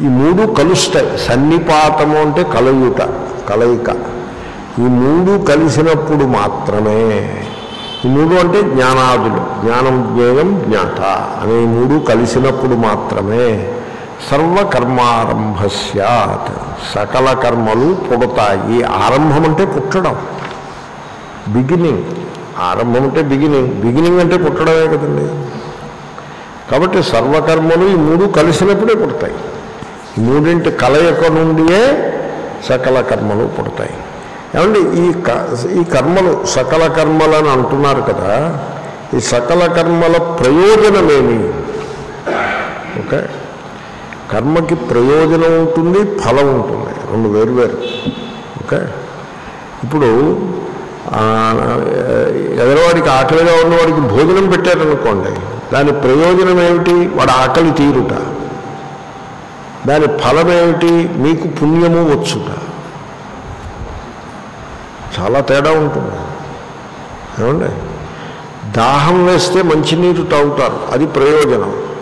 ఈ మూడు కలుస్తాయి. సన్నిపాతము అంటే కలయుట కలయిక. ఈ మూడు కలిసినప్పుడు మాత్రమే ఈ మూడు అంటే జ్ఞానాదులు జ్ఞానం జ్ఞేయం జ్ఞాత అనే ఈ మూడు కలిసినప్పుడు మాత్రమే సర్వకర్మారంభ సత్. సకల కర్మలు పుడతాయి. ఆరంభం అంటే పుట్టడం. బిగినింగ్ ఆరంభం అంటే బిగినింగ్ బిగినింగ్ అంటే పుట్టడమే కదండి. కాబట్టి సర్వకర్మలు ఈ మూడు కలిసినప్పుడే పుడతాయి. ఈ మూడింటి కలయిక నుండియే సకల కర్మలు పుడతాయి. ఏమండి ఈ క ఈ కర్మలు సకల కర్మలని అంటున్నారు కదా ఈ సకల కర్మల ప్రయోజనమేమి? ఓకే. కర్మకి ప్రయోజనం ఉంటుంది ఫలం ఉంటుంది. రెండు వేరు వేరు. ఓకే? ఇప్పుడు ఎదరవాడికి ఆకలిగా ఉన్నవాడికి భోజనం పెట్టారనుకోండి దాని ప్రయోజనం ఏమిటి? వాడు ఆకలి తీరుట. దాని ఫలం ఏమిటి? మీకు పుణ్యము వచ్చుట. చాలా తేడా ఉంటుంది. ఏమండి? దాహం వేస్తే మంచినీరు తాగుతారు. అది ప్రయోజనం.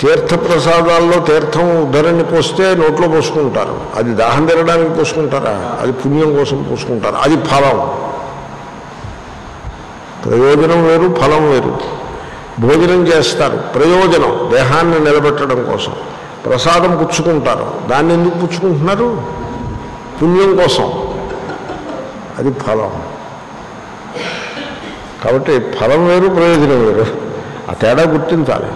తీర్థప్రసాదాల్లో తీర్థం ధరని పోస్తే నోట్లో పోసుకుంటారు. అది దాహం తిరగడానికి పోసుకుంటారా? అది పుణ్యం కోసం పోసుకుంటారు? అది ఫలం. ప్రయోజనం వేరు ఫలం వేరు. భోజనం చేస్తారు. ప్రయోజనం దేహాన్ని నిలబెట్టడం కోసం. ప్రసాదం పుచ్చుకుంటారు. దాన్ని ఎందుకు పుచ్చుకుంటున్నారు? పుణ్యం కోసం. అది ఫలం. కాబట్టి ఫలం వేరు ప్రయోజనం వేరు. ఆ తేడా గుర్తించాలి.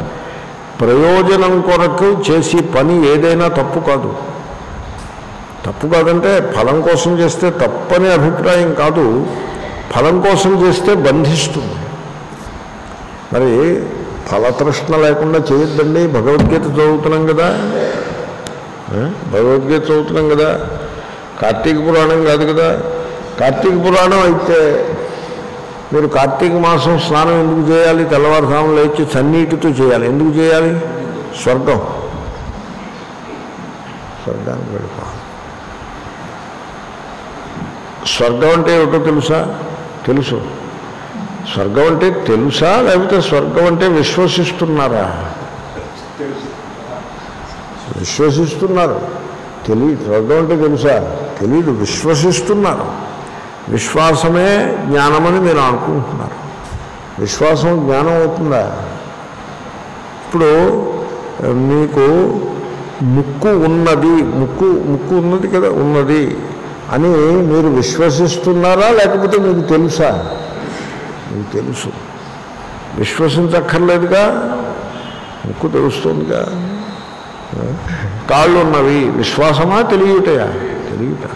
ప్రయోజనం కొరకు చేసి పని ఏదైనా తప్పు కాదు. తప్పు కాదంటే ఫలం కోసం చేస్తే తప్పని అభిప్రాయం కాదు. ఫలం కోసం చేస్తే బంధిస్తుంది. మరి ఫలతృష్ణ లేకుండా చేయొద్దండి. భగవద్గీత చదువుతున్నాం కదా. భగవద్గీత చదువుతున్నాం కదా. కార్తీక పురాణం కాదు కదా. కార్తీక పురాణం అయితే మీరు కార్తీక మాసం స్నానం ఎందుకు చేయాలి? తెల్లవారుసాము లేచి చన్నీటితో చేయాలి. ఎందుకు చేయాలి? స్వర్గం. స్వర్గానికి వెళ్ళిపోవాలి. స్వర్గం అంటే ఏమిటో తెలుసా? తెలుసు. స్వర్గం అంటే తెలుసా? లేకపోతే స్వర్గం అంటే విశ్వసిస్తున్నారా? విశ్వసిస్తున్నారు. తెలియదు. స్వర్గం అంటే తెలుసా? తెలియదు. విశ్వసిస్తున్నారు. విశ్వాసమే జ్ఞానమని మీరు అనుకుంటున్నారు. విశ్వాసం జ్ఞానం అవుతుందా? ఇప్పుడు మీకు ముక్కు ఉన్నది ముక్కు ముక్కు ఉన్నది కదా ఉన్నది అని మీరు విశ్వసిస్తున్నారా లేకపోతే మీకు తెలుసా? మీకు తెలుసు. విశ్వసించక్కర్లేదుగా ముక్కు తెలుస్తుందిగా. కాళ్ళు ఉన్నవి విశ్వాసమా తెలియటయా? తెలియట?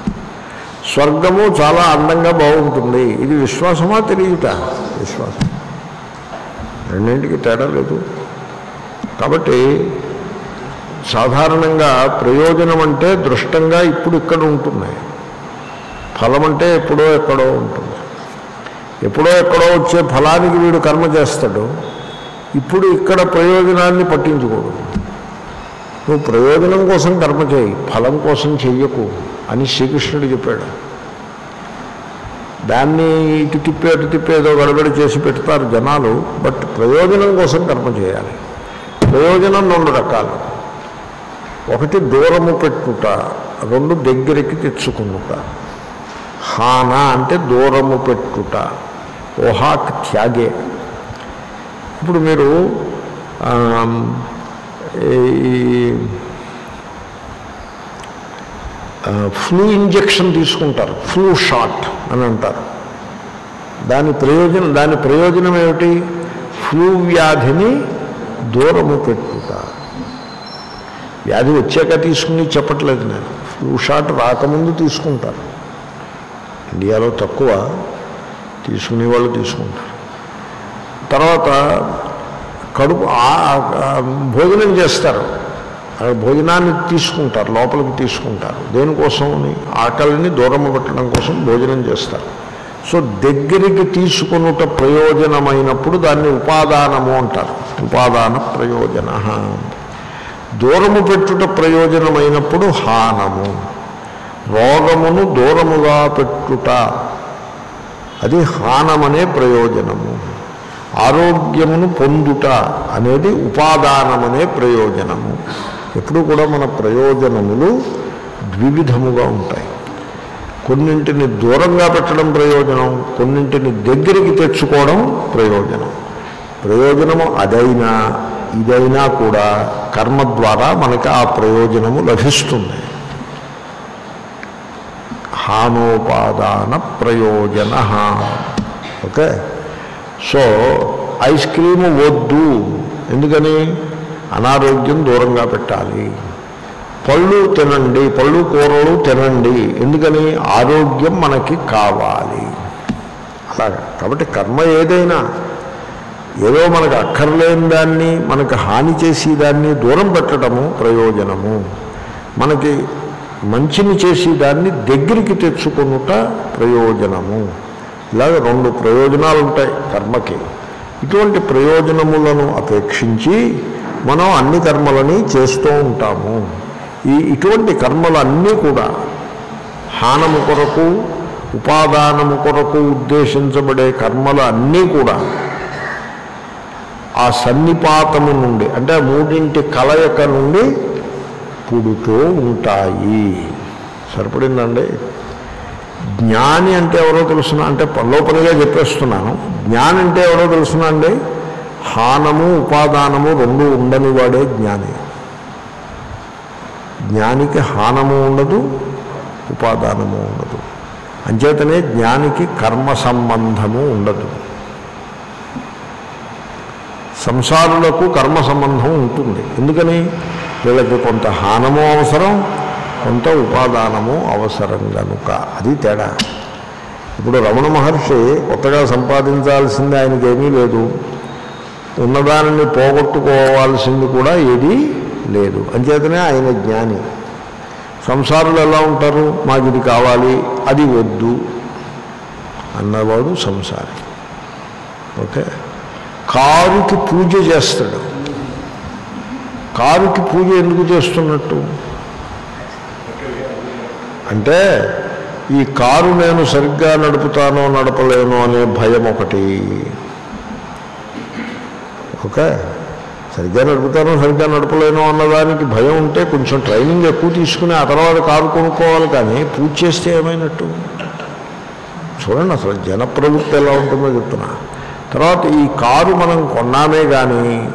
స్వర్గము చాలా అందంగా బాగుంటుంది. ఇది విశ్వాసమా తెలియట విశ్వాసం. రెండింటికి తేడా లేదు. కాబట్టి సాధారణంగా ప్రయోజనం అంటే దృష్టంగా ఇప్పుడు ఇక్కడ ఉంటుంది ఫలం అంటే ఎప్పుడో ఎక్కడో ఉంటుంది. ఎప్పుడో ఎక్కడో వచ్చే ఫలానికి వీడు కర్మ చేస్తాడు. ఇప్పుడు ఇక్కడ ప్రయోజనాన్ని పట్టించుకోడు. నువ్వు ప్రయోజనం కోసం కర్మ చేయి ఫలం కోసం చెయ్యకు. అని శ్రీకృష్ణుడు చెప్పాడు. దాన్ని ఇటు తిప్పి అటు తిప్పి ఏదో గడబడి చేసి పెడతారు జనాలు బట్ ప్రయోజనం కోసం కర్మ చేయాలి. ప్రయోజనం రెండు రకాలు. ఒకటి దూరము పెట్టుట రెండు దగ్గరికి తెచ్చుకునుట. హాన అంటే దూరము పెట్టుట ఓహాక్ త్యాగే. ఇప్పుడు మీరు ఈ ఫ్లూ ఇంజెక్షన్ తీసుకుంటారు. ఫ్లూ షాట్ అని అంటారు. దాని ప్రయోజనం దాని ప్రయోజనం ఏమిటి? ఫ్లూ వ్యాధిని దూరము పెట్టుట వ్యాధి వచ్చాక తీసుకుని చెప్పట్లేదు నేను. ఫ్లూ షాట్ రాకముందు తీసుకుంటారు. ఇండియాలో తక్కువ తీసుకునే వాళ్ళు తీసుకుంటారు. తర్వాత కడుపు భోజనం చేస్తారు. అక్కడ భోజనాన్ని తీసుకుంటారు లోపలికి తీసుకుంటారు. దేనికోసమని? ఆకలిని దూరం పెట్టడం కోసం భోజనం చేస్తారు. సో దగ్గరికి తీసుకొనుట ప్రయోజనమైనప్పుడు దాన్ని ఉపాదానము అంటారు. ఉపాదాన ప్రయోజన. దూరము పెట్టుట ప్రయోజనమైనప్పుడు హానము. రోగమును దూరముగా పెట్టుట. అది హానమనే ప్రయోజనము. ఆరోగ్యమును పొందుట అనేది ఉపాదానమనే ప్రయోజనము. ఎప్పుడు కూడా మన ప్రయోజనములు ద్వివిధముగా ఉంటాయి. కొన్నింటిని దూరంగా పెట్టడం ప్రయోజనం కొన్నింటిని దగ్గరికి తెచ్చుకోవడం ప్రయోజనం. ప్రయోజనము అదైనా ఇదైనా కూడా కర్మ ద్వారా మనకి ఆ ప్రయోజనము లభిస్తుంది. హానోపాదాన ప్రయోజన. ఓకే? సో ఐస్ క్రీము వద్దు. ఎందుకని? అనారోగ్యం దూరంగా పెట్టాలి. పళ్ళు తినండి పళ్ళు కూరలు తినండి ఎందుకని ఆరోగ్యం మనకి కావాలి. అలాగా. కాబట్టి కర్మ ఏదైనా ఏదో మనకు అక్కర్లేని దాన్ని మనకు హాని చేసి దాన్ని దూరం పెట్టడము ప్రయోజనము. మనకి మంచిని చేసి దాన్ని దగ్గరికి తెచ్చుకునుట ప్రయోజనము. ఇలాగ రెండు ప్రయోజనాలు ఉంటాయి కర్మకి. ఇటువంటి ప్రయోజనములను అపేక్షించి మనం అన్ని కర్మలని చేస్తూ ఉంటాము. ఈ ఇటువంటి కర్మలన్నీ కూడా హానము కొరకు ఉపాదానము కొరకు ఉద్దేశించబడే కర్మలు అన్నీ కూడా ఆ సన్నిపాతము నుండి అంటే మూడింటి కలయక నుండి పుడుతూ ఉంటాయి. సరిపడిందండి? జ్ఞాని అంటే ఎవరో తెలుసునా? అంటే లోపలిగా చెప్పేస్తున్నాను. జ్ఞాని అంటే ఎవరో తెలుసునా అండి? హానము ఉపాదానము రెండు ఉండని వాడే జ్ఞాని. జ్ఞానికి హానము ఉండదు ఉపాదానము ఉండదు. అంచేతనే జ్ఞానికి కర్మ సంబంధము ఉండదు. సంసారులకు కర్మ సంబంధం ఉంటుంది. ఎందుకని? వీళ్ళకి కొంత హానము అవసరం కొంత ఉపాదానము అవసరం కనుక అది తేడా. ఇప్పుడు రమణ మహర్షి కొత్తగా సంపాదించాల్సింది ఆయనకి ఏమీ లేదు. ఉన్నదానిని పోగొట్టుకోవాల్సింది కూడా ఏదీ లేదు. అంచేతనే ఆయన జ్ఞాని. సంసారులు ఎలా ఉంటారు? మాకు ఇది కావాలి అది వద్దు అన్నవాడు సంసారి. ఓకే? కారుకి పూజ చేస్తాడు. కారుకి పూజ ఎందుకు చేస్తున్నట్టు? అంటే ఈ కారు నేను సరిగ్గా నడుపుతానో నడపలేను అనే భయం ఒకటి. ఓకే. సరిగ్గా నడుపుతాను సరిగ్గా నడపలేను అన్నదానికి భయం ఉంటే కొంచెం ట్రైనింగ్ ఎక్కువ తీసుకుని ఆ తర్వాత కారు కొనుక్కోవాలి కానీ పూజ చేస్తే ఏమైనట్టు? చూడండి అసలు జనప్రవృత్తి ఎలా ఉంటుందో చెప్తున్నా. తర్వాత ఈ కారు మనం కొన్నామే కానీ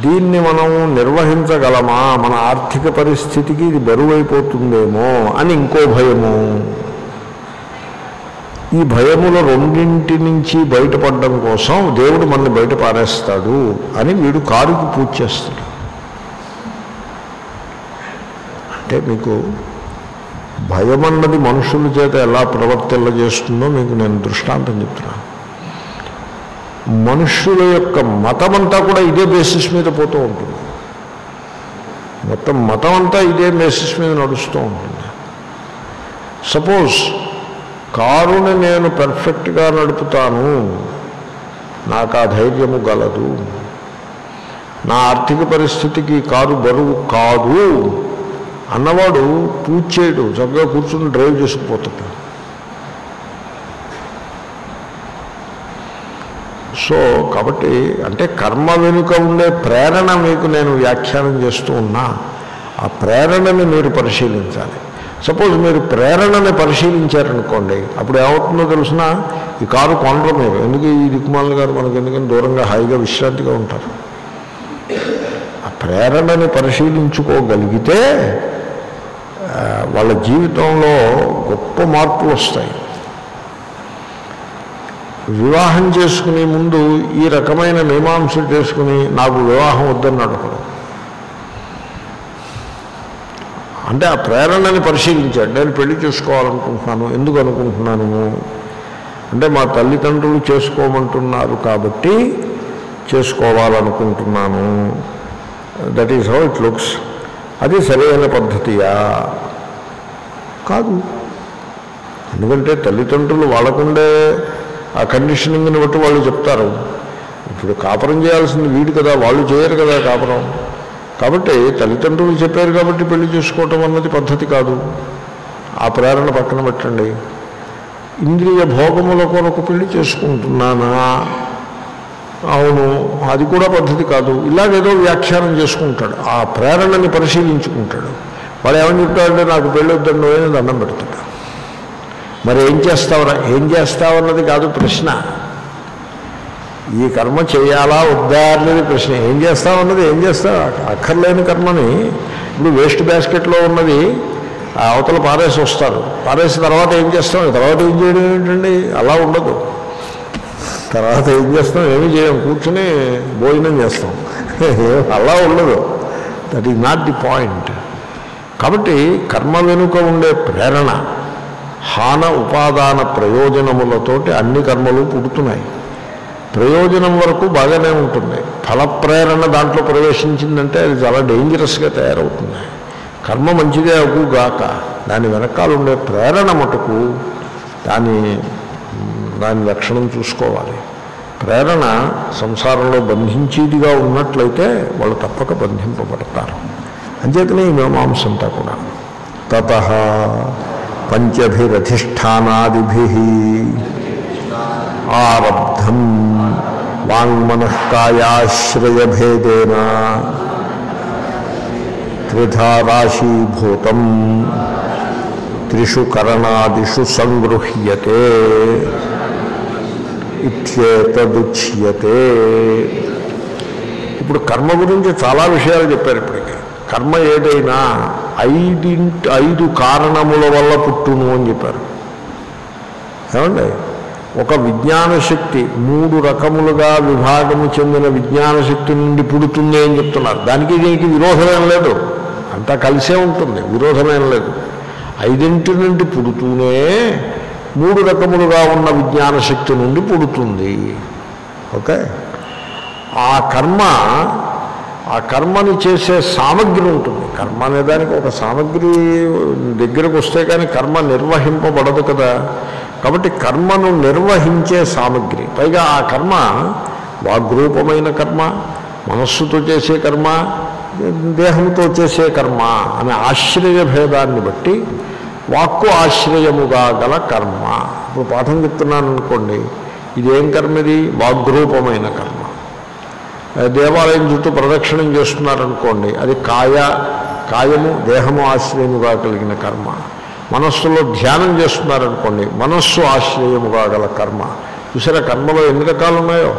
దీన్ని మనం నిర్వహించగలమా? మన ఆర్థిక పరిస్థితికి ఇది బరువైపోతుందేమో అని ఇంకో భయము. ఈ భయముల రెండింటి నుంచి బయటపడడం కోసం దేవుడు మనల్ని బయట పారేస్తాడు అని వీడు కారుకి పూజ చేస్తాడు. అంటే మీకు భయం అన్నది మనుషుల చేత ఎలా ప్రవర్తిల్లజేస్తుందో మీకు నేను దృష్టాంతం చెప్తున్నాను మనుషుల యొక్క మతం అంతా కూడా ఇదే బేసిస్ మీద పోతూ ఉంటుంది. మొత్తం మతం అంతా ఇదే బేసిస్ మీద నడుస్తూ ఉంటుంది. సపోజ్ కారుని నేను పెర్ఫెక్ట్గా నడుపుతాను. నాకు ఆ ధైర్యము గలదు. నా ఆర్థిక పరిస్థితికి కారు బరువు కాదు. అన్నవాడు పూజ చేయడు చక్కగా కూర్చుని డ్రైవ్ చేసుకుపోతాడు. సో కాబట్టి అంటే కర్మ వెనుక ఉండే ప్రేరణ మీకు నేను వ్యాఖ్యానం చేస్తూ ఉన్నా. ఆ ప్రేరణని మీరు పరిశీలించాలి. సపోజ్ మీరు ప్రేరణని పరిశీలించారనుకోండి అప్పుడు ఏమవుతుందో తెలిసిన? ఈ కారు కొనరు మీరు. ఎందుకు ఈ దిక్కుమాల గారు మనకు ఎందుకని దూరంగా హాయిగా విశ్రాంతిగా ఉంటారు? ఆ ప్రేరణని పరిశీలించుకోగలిగితే వాళ్ళ జీవితంలో గొప్ప మార్పులు వస్తాయి. వివాహం చేసుకునే ముందు ఈ రకమైన మీమాంస చేసుకుని నాకు వివాహం వద్దన్నాడు ఒకడు అంటే ఆ ప్రేరణని పరిశీలించాడు. నేను పెళ్ళి చేసుకోవాలనుకుంటున్నాను. ఎందుకు అనుకుంటున్నాను? అంటే మా తల్లిదండ్రులు చేసుకోమంటున్నారు కాబట్టి చేసుకోవాలనుకుంటున్నాను. That is how it looks అది సరైన పద్ధతియా? కాదు. ఎందుకంటే తల్లిదండ్రులు వాళ్ళకుండే ఆ కండిషనింగ్ని బట్టి వాళ్ళు చెప్తారు. ఇప్పుడు కాపురం చేయాల్సింది వీడు కదా వాళ్ళు చేయరు కదా కాపురం. కాబట్టి తల్లిదండ్రులు చెప్పారు కాబట్టి పెళ్ళి చేసుకోవటం అన్నది పద్ధతి కాదు. ఆ ప్రేరణ పక్కన పెట్టండి. ఇంద్రియ భోగముల కొరకు పెళ్ళి చేసుకుంటున్నానా? అవును అది కూడా పద్ధతి కాదు. ఇలాగేదో వ్యాఖ్యానం చేసుకుంటాడు. ఆ ప్రేరణని పరిశీలించుకుంటాడు. వాడు ఏమని చెప్తాడంటే నాకు పెళ్ళి వద్దండి అని దండం పెడతాడు మరి ఏం చేస్తావురా? ఏం చేస్తావన్నది కాదు ప్రశ్న. ఈ కర్మ చేయాలా వద్దా అనేది ప్రశ్న. ఏం చేస్తామన్నది ఏం చేస్తావు? అక్కర్లేని కర్మని. ఇప్పుడు వేస్ట్ బ్యాస్కెట్లో ఉన్నది అవతల పారేసి వస్తారు. పారేసిన తర్వాత ఏం చేస్తాం? తర్వాత ఏం చేయడం ఏంటండి? అలా ఉండదు. తర్వాత ఏం చేస్తాం? ఏమి చేయం? కూర్చుని భోజనం చేస్తాం. అలా ఉండదు. That is not the point కాబట్టి కర్మ వెనుక ఉండే ప్రేరణ హాన ఉపాదాన ప్రయోజనములతోటి అన్ని కర్మలు పుడుతున్నాయి. ప్రయోజనం వరకు బాగానే ఉంటుంది. ఫల ప్రేరణ దాంట్లో ప్రవేశించిందంటే అది చాలా డేంజరస్గా తయారవుతుంది. కర్మ మంచిదే అగుగాక దాని వెనకాల ఉండే ప్రేరణ మటుకు దాని దాని లక్షణం చూసుకోవాలి. ప్రేరణ సంసారంలో బంధించేదిగా ఉన్నట్లయితే వాళ్ళు తప్పక బంధింపబడతారు. అంచేతనే ఈ మీమాంసంతా కూడా. తత పంచభిరధిష్టానాదిభి ఆరబ్ధం వాంగ్మనఃకాయాశ్రయభేదేన త్రిధా రాశీభూతం త్రిషు కరణాదిషు సంగృహ్యతే ఇత్యేతదుచ్యతే ఇప్పుడు కర్మ గురించి చాలా విషయాలు చెప్పారు ఇప్పటికి. కర్మ ఏదైనా ఐదింటి ఐదు కారణముల వల్ల పుట్టును అని చెప్పారు. ఏమండి? ఒక విజ్ఞాన శక్తి మూడు రకములుగా విభాగము చెందిన విజ్ఞాన శక్తి నుండి పుడుతుంది అని చెప్తున్నారు. దానికి దీనికి విరోధమేం లేదు. అంతా కలిసే ఉంటుంది. విరోధమేం లేదు. ఐదింటి నుండి పుడుతూనే మూడు రకములుగా ఉన్న విజ్ఞాన శక్తి నుండి పుడుతుంది. ఓకే? ఆ కర్మ ఆ కర్మని చేసే సామగ్రి ఉంటుంది. కర్మ అనేదానికి ఒక సామగ్రి దగ్గరకు వస్తే కానీ కర్మ నిర్వహింపబడదు కదా. కాబట్టి కర్మను నిర్వహించే సామగ్రి. పైగా ఆ కర్మ వాగ్రూపమైన కర్మ మనస్సుతో చేసే కర్మ దేహంతో చేసే కర్మ అనే ఆశ్రయ భేదాన్ని బట్టి వాక్కు ఆశ్రయముగా గల కర్మ. ఇప్పుడు పాఠం చెప్తున్నాను అనుకోండి ఇదేం కర్మ ఇది వాగ్రూపమైన కర్మ. దేవాలయం చుట్టూ ప్రదక్షిణం చేస్తున్నారనుకోండి అది కాయ కాయము దేహము ఆశ్రయముగా కలిగిన కర్మ. మనస్సులో ధ్యానం చేస్తున్నారనుకోండి మనస్సు ఆశ్రయముగా గల కర్మ. చూసారా కర్మలో ఎన్ని రకాలు ఉన్నాయో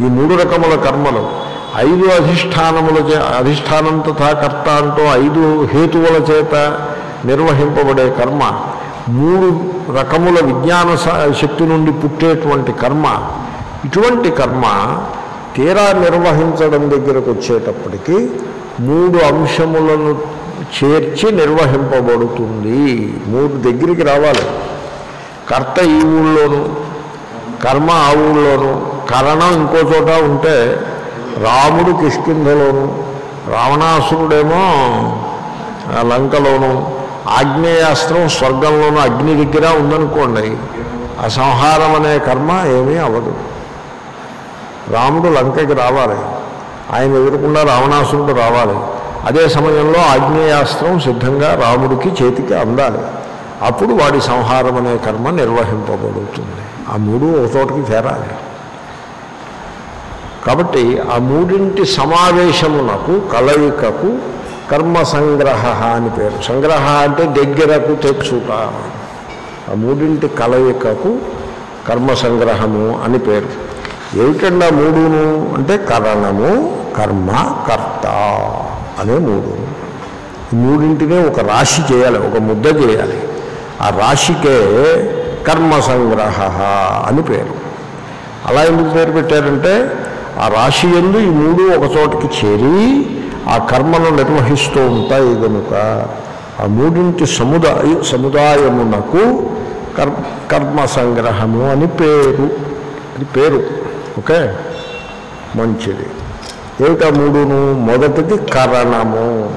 ఈ మూడు రకముల కర్మలు. ఐదు అధిష్టానముల చే అధిష్టానం తథా కర్త అంటూ ఐదు హేతువుల చేత నిర్వహింపబడే కర్మ. మూడు రకముల విజ్ఞాన శక్తి నుండి పుట్టేటువంటి కర్మ. ఇటువంటి కర్మ తీరా నిర్వహించడం దగ్గరకు వచ్చేటప్పటికి మూడు అంశములను చేర్చి నిర్వహింపబడుతుంది. మూడు దగ్గరికి రావాలి. కర్త ఈ ఊళ్ళోను కర్మ ఆ ఊళ్ళోను కరణం ఇంకో చోట ఉంటే రాముడు కిష్కింధలోను రావణాసురుడేమో లంకలోను ఆగ్నేయాస్త్రం స్వర్గంలోనూ అగ్ని దగ్గర ఉందనుకోండి ఆ సంహారం అనే కర్మ ఏమీ అవ్వదు. రాముడు లంకకి రావాలి. ఆయన ఎదురకుండా రావణాసురుడు రావాలి. అదే సమయంలో ఆగ్నేయాస్త్రం సిద్ధంగా రాముడికి చేతికి అందాలి. అప్పుడు వాడి సంహారం అనే కర్మ నిర్వహింపబడుతుంది. ఆ మూడు ఒక చోటకి చేరాలి. కాబట్టి ఆ మూడింటి సమావేశమునకు కలయికకు కర్మ సంగ్రహ అని పేరు. సంగ్రహ అంటే దగ్గరకు తెచ్చుట. ఆ మూడింటి కలయికకు కర్మ సంగ్రహము అని పేరు. ఏమిటండి ఆ మూడును? అంటే కరణము కర్మ కర్త అనే మూడు ఈ మూడింటినే ఒక రాశి చేయాలి ఒక ముద్ద చేయాలి. ఆ రాశికే కర్మ సంగ్రహ అని పేరు. అలా ఎందుకు పేరు పెట్టారంటే ఆ రాశి ఎందు ఈ మూడు ఒక చోటకి చేరి ఆ కర్మను నిర్వహిస్తూ ఉంటాయి కనుక ఆ మూడింటి సముదాయ సముదాయమునకు కర్మ సంగ్రహము అని పేరు. అది పేరు. ఓకే? మంచిది. ఏమిటా మూడును? మొదటిది కారణము.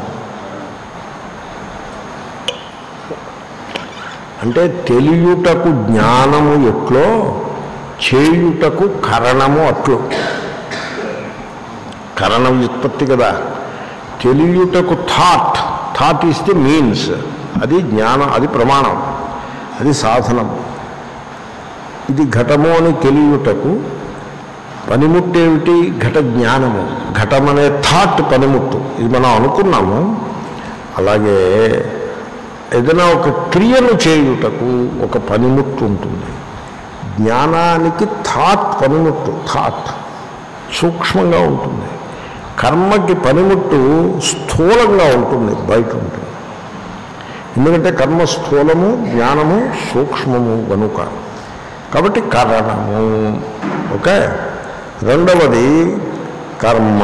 అంటే తెలియుటకు జ్ఞానము ఎట్లో చేయుటకు కరణము అట్లు. కరణం ఉత్పత్తి కదా. తెలియుటకు thought thought is the means అది జ్ఞానం అది ప్రమాణం. అది సాధనం. ఇది ఘటము అని తెలియుటకు పనిముట్టు ఏమిటి ఘట జ్ఞానము ఘటం అనే థాట్ పనిముట్టు. ఇది మనం అనుకున్నాము. అలాగే ఏదైనా ఒక క్రియను చేయుటకు ఒక పనిముట్టు ఉంటుంది. జ్ఞానానికి థాట్ పనిముట్టు. థాట్ సూక్ష్మంగా ఉంటుంది. కర్మకి పనిముట్టు స్థూలంగా ఉంటుంది బయట ఉంటుంది. ఎందుకంటే కర్మ స్థూలము జ్ఞానము సూక్ష్మము కనుక కాబట్టి కారణము. ఓకే? రెండవది కర్మ.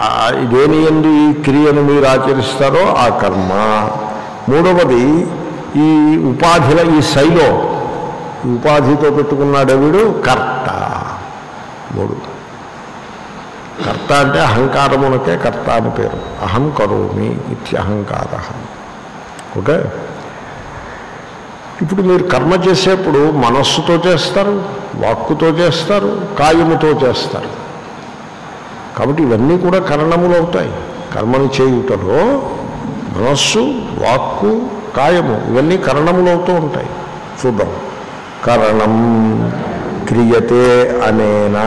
ఆ, దేని ఎందు ఈ క్రియను మీరు ఆచరిస్తారో ఆ కర్మ. మూడవది ఈ ఉపాధిల ఈ శైలో ఈ ఉపాధితో పెట్టుకున్నాడు వీడు కర్త. మూడు. కర్త అంటే అహంకారమునకే కర్త అని పేరు. అహం కరోమి ఇత్యహంకార. ఓకే? ఇప్పుడు మీరు కర్మ చేసేప్పుడు మనస్సుతో చేస్తారు వాక్కుతో చేస్తారు కాయముతో చేస్తారు. కాబట్టి ఇవన్నీ కూడా కరణములు అవుతాయి. కర్మను చేయుటలో మనస్సు వాక్కు కాయము ఇవన్నీ కరణములు అవుతూ ఉంటాయి. చూద్దాం. కరణం క్రియతే అనేనా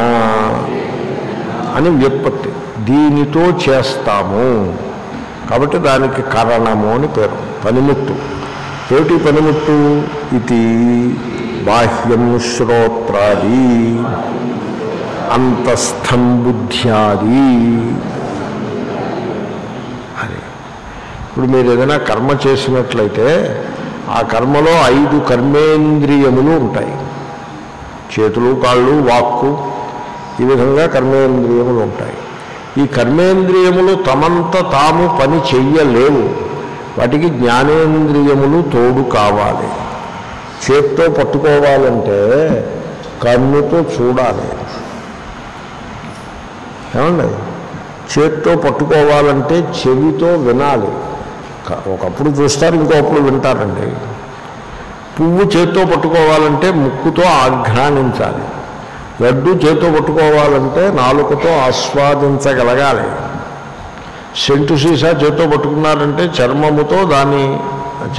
అని వ్యుత్పత్తి. దీనితో చేస్తాము. కాబట్టి దానికి కారణము అని పేరు. పనిముట్టు ఏమిటి పనిముట్టు ఇది బాహ్యం శ్రోత్రాది అంతస్థం బుద్ధ్యాది. అని ఇప్పుడు మీరు ఏదైనా కర్మ చేసినట్లయితే ఆ కర్మలో ఐదు కర్మేంద్రియములు ఉంటాయి. చేతులు కాళ్ళు వాక్కు ఈ విధంగా కర్మేంద్రియములు ఉంటాయి. ఈ కర్మేంద్రియములు తమంత తాము పని చెయ్యలేవు. వాటికి జ్ఞానేంద్రియములు తోడు కావాలి. చేత్తో పట్టుకోవాలంటే కన్నుతో చూడాలి. ఏమండి? చేత్తో పట్టుకోవాలంటే చెవితో వినాలి. ఒకప్పుడు చూస్తారు ఇంకొకప్పుడు వింటారండి. పువ్వు చేత్తో పట్టుకోవాలంటే ముక్కుతో ఆఘ్రానించాలి లడ్డు చేత్తో పట్టుకోవాలంటే నాలుకతో ఆస్వాదించగలగాలి. సెంటు సీసా చేత్తో పట్టుకున్నారంటే చర్మముతో దాన్ని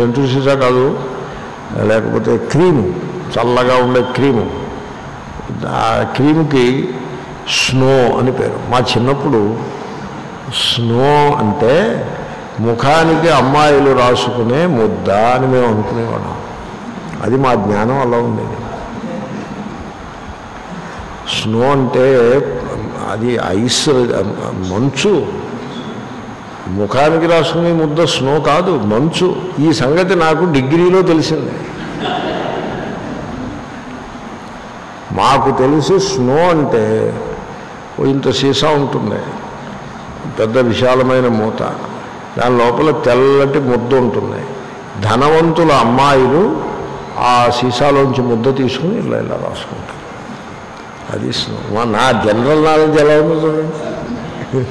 చెంటు సీసా కాదు లేకపోతే క్రీము చల్లగా ఉండే క్రీము. ఆ క్రీమ్కి స్నో అని పేరు. మా చిన్నప్పుడు స్నో అంటే ముఖానికి అమ్మాయిలు రాసుకునే ముద్ద అని మేము అనుకునేవాళ్ళం. అది మా జ్ఞానం అలా ఉండేది. స్నో అంటే అది ఐస్ మంచు. ముఖానికి రాసుకునే ముద్ద స్నో కాదు మంచు. ఈ సంగతి నాకు డిగ్రీలో తెలిసింది. మాకు తెలిసి స్నో అంటే ఓ ఇంత సీసా ఉంటుంది. పెద్ద విశాలమైన మూత. దాని లోపల తెల్లటి ముద్ద ఉంటుంది. ధనవంతుల అమ్మాయిలు ఆ సీసాలోంచి ముద్ద తీసుకుని ఇలా ఇలా రాసుకుంటారు. అది స్నో. మా- నా జనరల్ నాలెడ్జ్ ఎలా ఉందో చూడండి.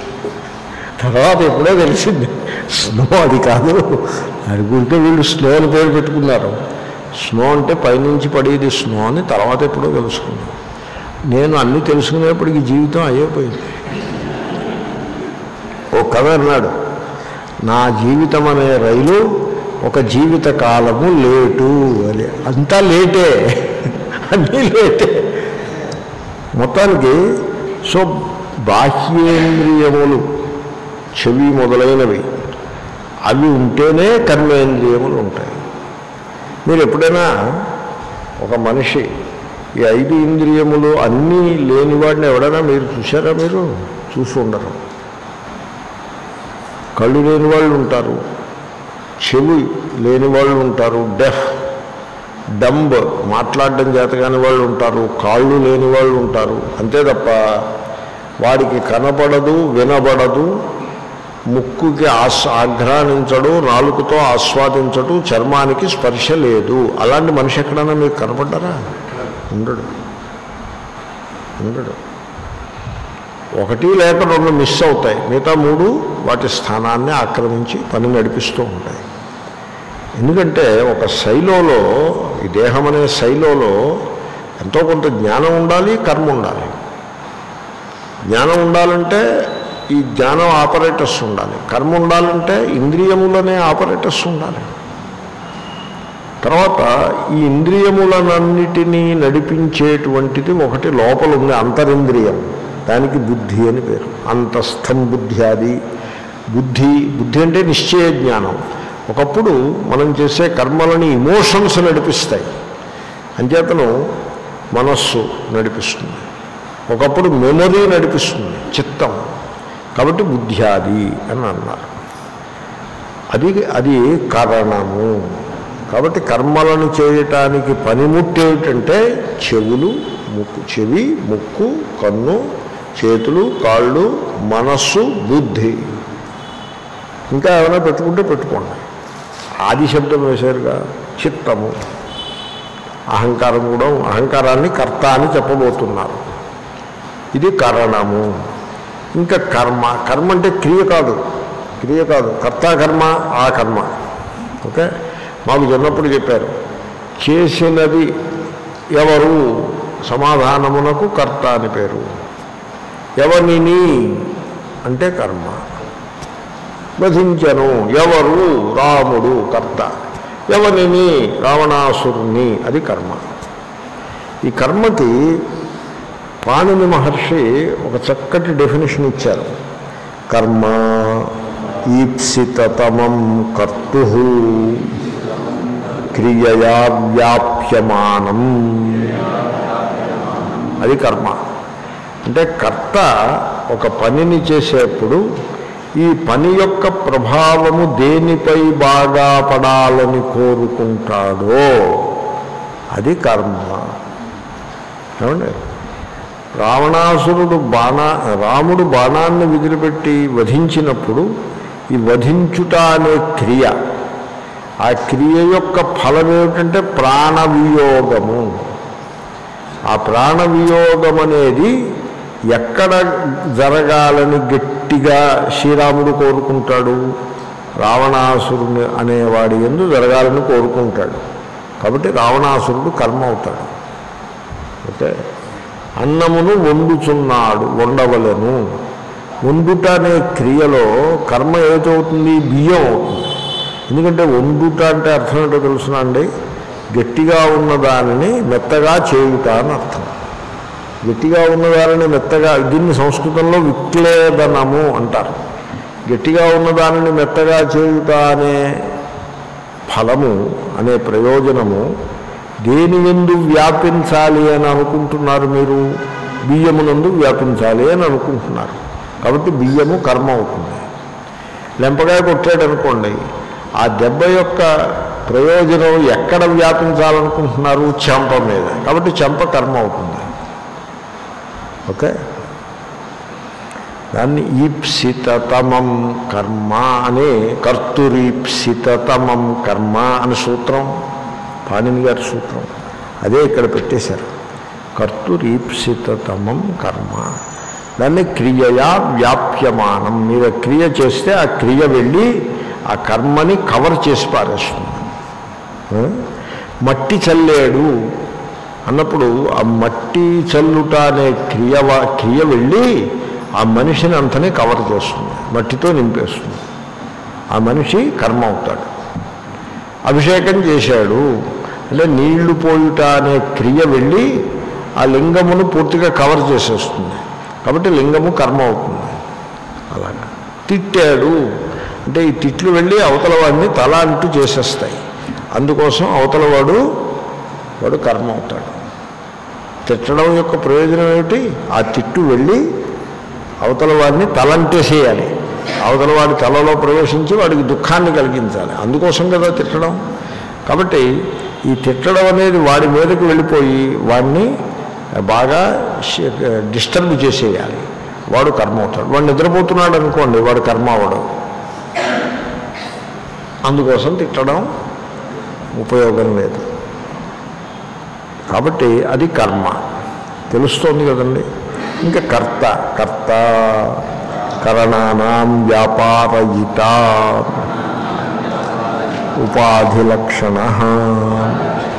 తర్వాత ఎప్పుడో తెలిసింది. స్నో అది కాదు. అది గురికే వీళ్ళు స్నో అని పేరు పెట్టుకున్నారు. స్నో అంటే పైనుంచి పడేది స్నో అని తర్వాత ఎప్పుడో తెలుసుకున్నాను నేను అన్నీ తెలుసుకునేప్పటికి జీవితం అయిపోయింది ఓ కవి అన్నాడు నా జీవితం అనే రైలు ఒక జీవిత కాలము లేటు అని. అంతా లేటే. అన్నీ లేటే. మొత్తానికి సో బాహ్యేంద్రియములు చెవి మొదలైనవి. అవి ఉంటేనే కర్మేంద్రియములు ఉంటాయి. మీరు ఎప్పుడైనా ఒక మనిషి ఈ ఐదు ఇంద్రియములు అన్నీ లేనివాడిని ఎవడైనా మీరు చూసారా మీరు? చూసి ఉండరు. కళ్ళు లేని వాళ్ళు ఉంటారు. చెవి లేని వాళ్ళు ఉంటారు. డెఫ్ డంబ్ మాట్లాడడం చేతగాని వాళ్ళు ఉంటారు. కాళ్ళు లేని వాళ్ళు ఉంటారు. అంతే తప్ప వాడికి కనపడదు వినబడదు ముక్కుకి ఆస్ ఆఘ్రానించడు నాలుగుతో ఆస్వాదించడు చర్మానికి స్పర్శ లేదు. అలాంటి మనిషి ఎక్కడైనా మీకు కనపడ్డారా? ఉండడు. ఉండడు. ఒకటి లేక రెండు మిస్ అవుతాయి. మిగతా మూడు వాటి స్థానాన్ని ఆక్రమించి పని నడిపిస్తూ ఉంటాయి. ఎందుకంటే ఒక శైలోలో ఈ దేహం అనే శైలోలో ఎంతో కొంత జ్ఞానం ఉండాలి కర్మ ఉండాలి. జ్ఞానం ఉండాలంటే ఈ జ్ఞానం ఆపరేటర్స్ ఉండాలి. కర్మ ఉండాలంటే ఇంద్రియములనే ఆపరేటర్స్ ఉండాలి. తర్వాత ఈ ఇంద్రియములనన్నిటినీ నడిపించేటువంటిది ఒకటి లోపల ఉంది అంతరింద్రియం. దానికి బుద్ధి అని పేరు. అంతస్థం బుద్ధ్యాది బుద్ధి బుద్ధి అంటే నిశ్చయ జ్ఞానం. ఒకప్పుడు మనం చేసే కర్మలని ఇమోషన్స్ నడిపిస్తాయి. అంచేతను మనస్సు నడిపిస్తుంది. ఒకప్పుడు మెమొరీ నడిపిస్తుంది. చిత్తం. కాబట్టి బుద్ధ్యాది అని అన్నారు. అది అది కారణము. కాబట్టి కర్మలను చేయటానికి పనిముట్టు ఏమిటంటే చెవులు ముక్కు చెవి ముక్కు కన్ను చేతులు కాళ్ళు మనస్సు బుద్ధి. ఇంకా ఏమైనా పెట్టుకుంటే పెట్టుకోండి. ఆది శబ్దం వేశారుగా చిత్తము. అహంకారం కూడా అహంకారాన్ని కర్త అని చెప్పబోతున్నారు. ఇది కారణము. ఇంకా కర్మ. కర్మ అంటే క్రియ కాదు. క్రియ కాదు. కర్త కర్మ ఆ కర్మ. ఓకే? మాకు చిన్నప్పుడు చెప్పారు. చేసినది ఎవరు? సమాధానమునకు కర్త అని పేరు. ఎవరిని అంటే కర్మ. వధించను. ఎవరు? రాముడు కర్త. ఎవరిని రావణాసురుని అది కర్మ. ఈ కర్మకి పాణిని మహర్షి ఒక చక్కటి డెఫినేషన్ ఇచ్చారు. కర్మ ఈప్సితమం కర్తు క్రియయా వ్యాప్యమానం. అది కర్మ. అంటే కర్త ఒక పనిని చేసేప్పుడు ఈ పని యొక్క ప్రభావము దేనిపై బాగా పడాలని కోరుకుంటాడో అది కర్మ. ఏమండి? రావణాసురుడు బాణ రాముడు బాణాన్ని విదిలిపెట్టి వధించినప్పుడు ఈ వధించుట అనే క్రియ ఆ క్రియ యొక్క ఫలం ఏమిటంటే ప్రాణవియోగము. ఆ ప్రాణవియోగం అనేది ఎక్కడ జరగాలని గట్టిగా శ్రీరాముడు కోరుకుంటాడు రావణాసురుని అనేవాడి ఎందు జరగాలని కోరుకుంటాడు. కాబట్టి రావణాసురుడు కర్మ అవుతాడు. ఓకే? అన్నమును వండుచున్నాడు వండవలను. వండుట అనే క్రియలో కర్మ ఏదవుతుంది బియ్యం అవుతుంది. ఎందుకంటే వండుట అంటే అర్థం ఏంటో తెలుసునా అండి? గట్టిగా ఉన్న దానిని మెత్తగా చేయుట అని అర్థం. గట్టిగా ఉన్నదానిని మెత్తగా దీన్ని సంస్కృతంలో విక్లేదనము అంటారు. గట్టిగా ఉన్నదానిని మెత్తగా చేయుట అనే ఫలము అనే ప్రయోజనము దేని ఎందు వ్యాపించాలి అని అనుకుంటున్నారు మీరు? బియ్యమునందు వ్యాపించాలి అని అనుకుంటున్నారు. కాబట్టి బియ్యము కర్మ అవుతుంది. లెంపకాయ కొట్టాడు అనుకోండి ఆ దెబ్బ యొక్క ప్రయోజనం ఎక్కడ వ్యాపించాలనుకుంటున్నారు? చెంప మీద. కాబట్టి చెంప కర్మ అవుతుంది. ఓకే? దాన్ని ఈప్సితమం కర్మ అని కర్తురీప్సితమం కర్మ అని సూత్రం. పాణిని గారి సూత్రం. అదే ఇక్కడ పెట్టేశారు. కర్తురీప్సితమం కర్మ. దాన్ని క్రియయా వ్యాప్యమానం. మీరు క్రియ చేస్తే ఆ క్రియ వెళ్ళి ఆ కర్మని కవర్ చేసి పారేస్తుంది. మట్టి చల్లాడు అన్నప్పుడు ఆ మట్టి చల్లుట అనే క్రియ క్రియ వెళ్ళి ఆ మనిషిని అంతనే కవర్ చేస్తుంది. మట్టితో నింపేస్తుంది. ఆ మనిషి కర్మ అవుతాడు. అభిషేకం చేశాడు. అంటే నీళ్ళు పోయుట అనే క్రియ వెళ్ళి ఆ లింగమును పూర్తిగా కవర్ చేసేస్తుంది. కాబట్టి లింగము కర్మ అవుతుంది. అలాగా. తిట్టాడు. అంటే ఈ తిట్లు వెళ్ళి అవతల వాడిని తల అంటూ చేసేస్తాయి. అందుకోసం అవతల వాడు వాడు కర్మ అవుతాడు. తిట్టడం యొక్క ప్రయోజనం ఏమిటి? ఆ తిట్టు వెళ్ళి అవతల వాడిని తలంటేసేయాలి. అవతల వాడి తలలో ప్రవేశించి వాడికి దుఃఖాన్ని కలిగించాలి. అందుకోసం కదా తిట్టడం. కాబట్టి ఈ తిట్టడం అనేది వాడి మీదకు వెళ్ళిపోయి వాడిని బాగా డిస్టర్బ్ చేసేయాలి. వాడు కర్మ అవుతాడు. వాడు నిద్రపోతున్నాడు అనుకోండి వాడు కర్మ అవడం అందుకోసం తిట్టడం ఉపయోగం లేదు. కాబట్టి అది కర్మ. తెలుస్తోంది కదండి? ఇంకా కర్త కర్త కరణానాం వ్యాపారయిత ఉపాధి లక్షణ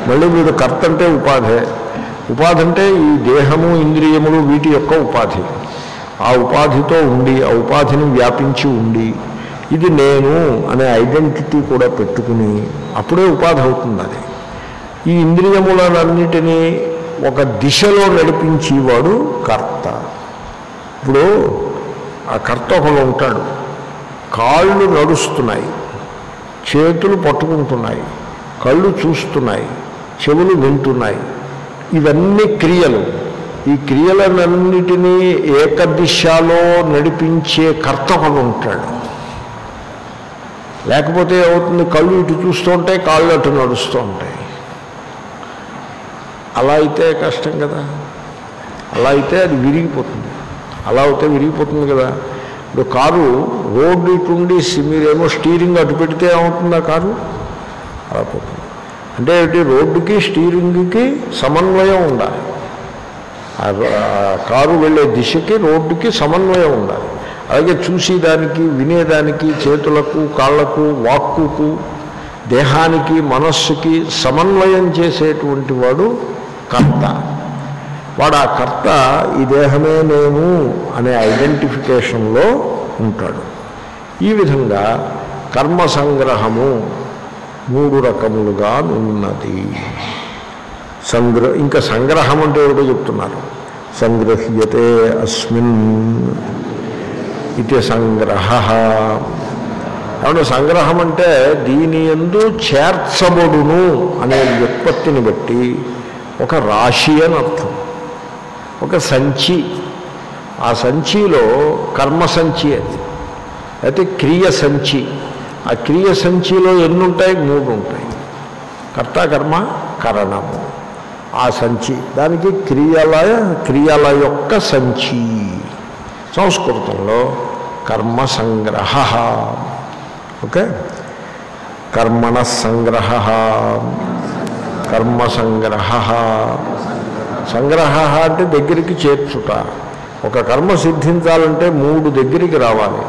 మళ్ళీ వీడు కర్త అంటే ఉపాధే. ఉపాధి అంటే ఈ దేహము ఇంద్రియములు వీటి యొక్క ఉపాధి. ఆ ఉపాధితో ఉండి ఆ ఉపాధిని వ్యాపించి ఉండి ఇది నేను అనే ఐడెంటిటీ కూడా పెట్టుకుని అప్పుడే ఉపాధి అవుతుంది అది. ఈ ఇంద్రియములన్నిటినీ ఒక దిశలో నడిపించేవాడు కర్త. ఇప్పుడు ఆ కర్త ఒకడు ఉంటాడు. కాళ్ళు నడుస్తున్నాయి చేతులు పట్టుకుంటున్నాయి కళ్ళు చూస్తున్నాయి చెవులు వింటున్నాయి. ఇవన్నీ క్రియలు. ఈ క్రియలన్నిటినీ ఏకదిశలో నడిపించే కర్త ఒకడు ఉంటాడు. లేకపోతే ఏమవుతుంది? కళ్ళు ఇటు చూస్తూ ఉంటాయి కాళ్ళు అటు నడుస్తూ ఉంటాయి. అలా అయితే కష్టం కదా. అలా అయితే అది విరిగిపోతుంది. అలా అయితే విరిగిపోతుంది కదా. ఇప్పుడు కారు రోడ్డు ఇటుండి మీరేమో స్టీరింగ్ అటు పెడితే ఏమవుతుంది ఆ కారు? అలా పోతుంది. అంటే రోడ్డుకి స్టీరింగ్కి సమన్వయం ఉండాలి. కారు వెళ్ళే దిశకి రోడ్డుకి సమన్వయం ఉండాలి. అలాగే చూసేదానికి వినేదానికి చేతులకు కాళ్ళకు వాక్కుకు దేహానికి మనస్సుకి సమన్వయం చేసేటువంటి వాడు కర్త. వాడు ఆ కర్త ఈ దేహమే నేను అనే ఐడెంటిఫికేషన్లో ఉంటాడు. ఈ విధంగా కర్మ సంగ్రహము మూడు రకములుగా ఉన్నది. సంగ్రహ ఇంకా సంగ్రహం అంటే ఏమిటో చెప్తున్నారు. సంగ్రహ్యతే అస్మిన్ ఇది సంగ్రహ. కాబట్టి సంగ్రహం అంటే దీని ఎందు చేర్చబడును అనే వ్యుత్పత్తిని బట్టి ఒక రాశి అని అర్థం. ఒక సంచి. ఆ సంచిలో కర్మ సంచి అది. అయితే క్రియ సంచి. ఆ క్రియ సంచిలో ఎన్ని ఉంటాయి మూడు ఉంటాయి కర్త కర్మ కరణము. ఆ సంచి. దానికి క్రియల క్రియల యొక్క సంచి. సంస్కృతంలో కర్మ సంగ్రహ. ఓకే? కర్మణ సంగ్రహ. కర్మ సంగ్రహ. సంగ్రహ అంటే దగ్గరికి చేర్చుట. ఒక కర్మ సిద్ధించాలంటే మూడు దగ్గరికి రావాలి.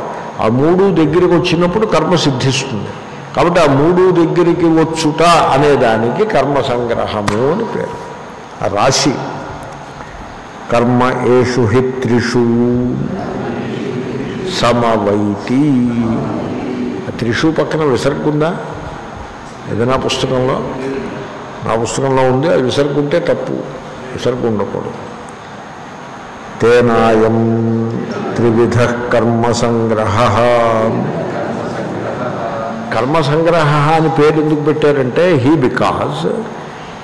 ఆ మూడు దగ్గరికి వచ్చినప్పుడు కర్మ సిద్ధిస్తుంది. కాబట్టి ఆ మూడు దగ్గరికి వచ్చుట అనే దానికి కర్మ సంగ్రహము అని పేరు. ఆ రాశి. కర్మ ఏషు హిత్రిషు సమవైతి. ఆ త్రిషు పక్కన విసర్గుందా ఏదైనా పుస్తకంలో? నా పుస్తకంలో ఉంది అది విసర్గుంటే తప్పు. విసర్గ ఉండకూడదు తేనాయం త్రివిధ కర్మ సంగ్రహ కర్మ సంగ్రహ అని పేరు ఎందుకు పెట్టారంటే హీ బికాజ్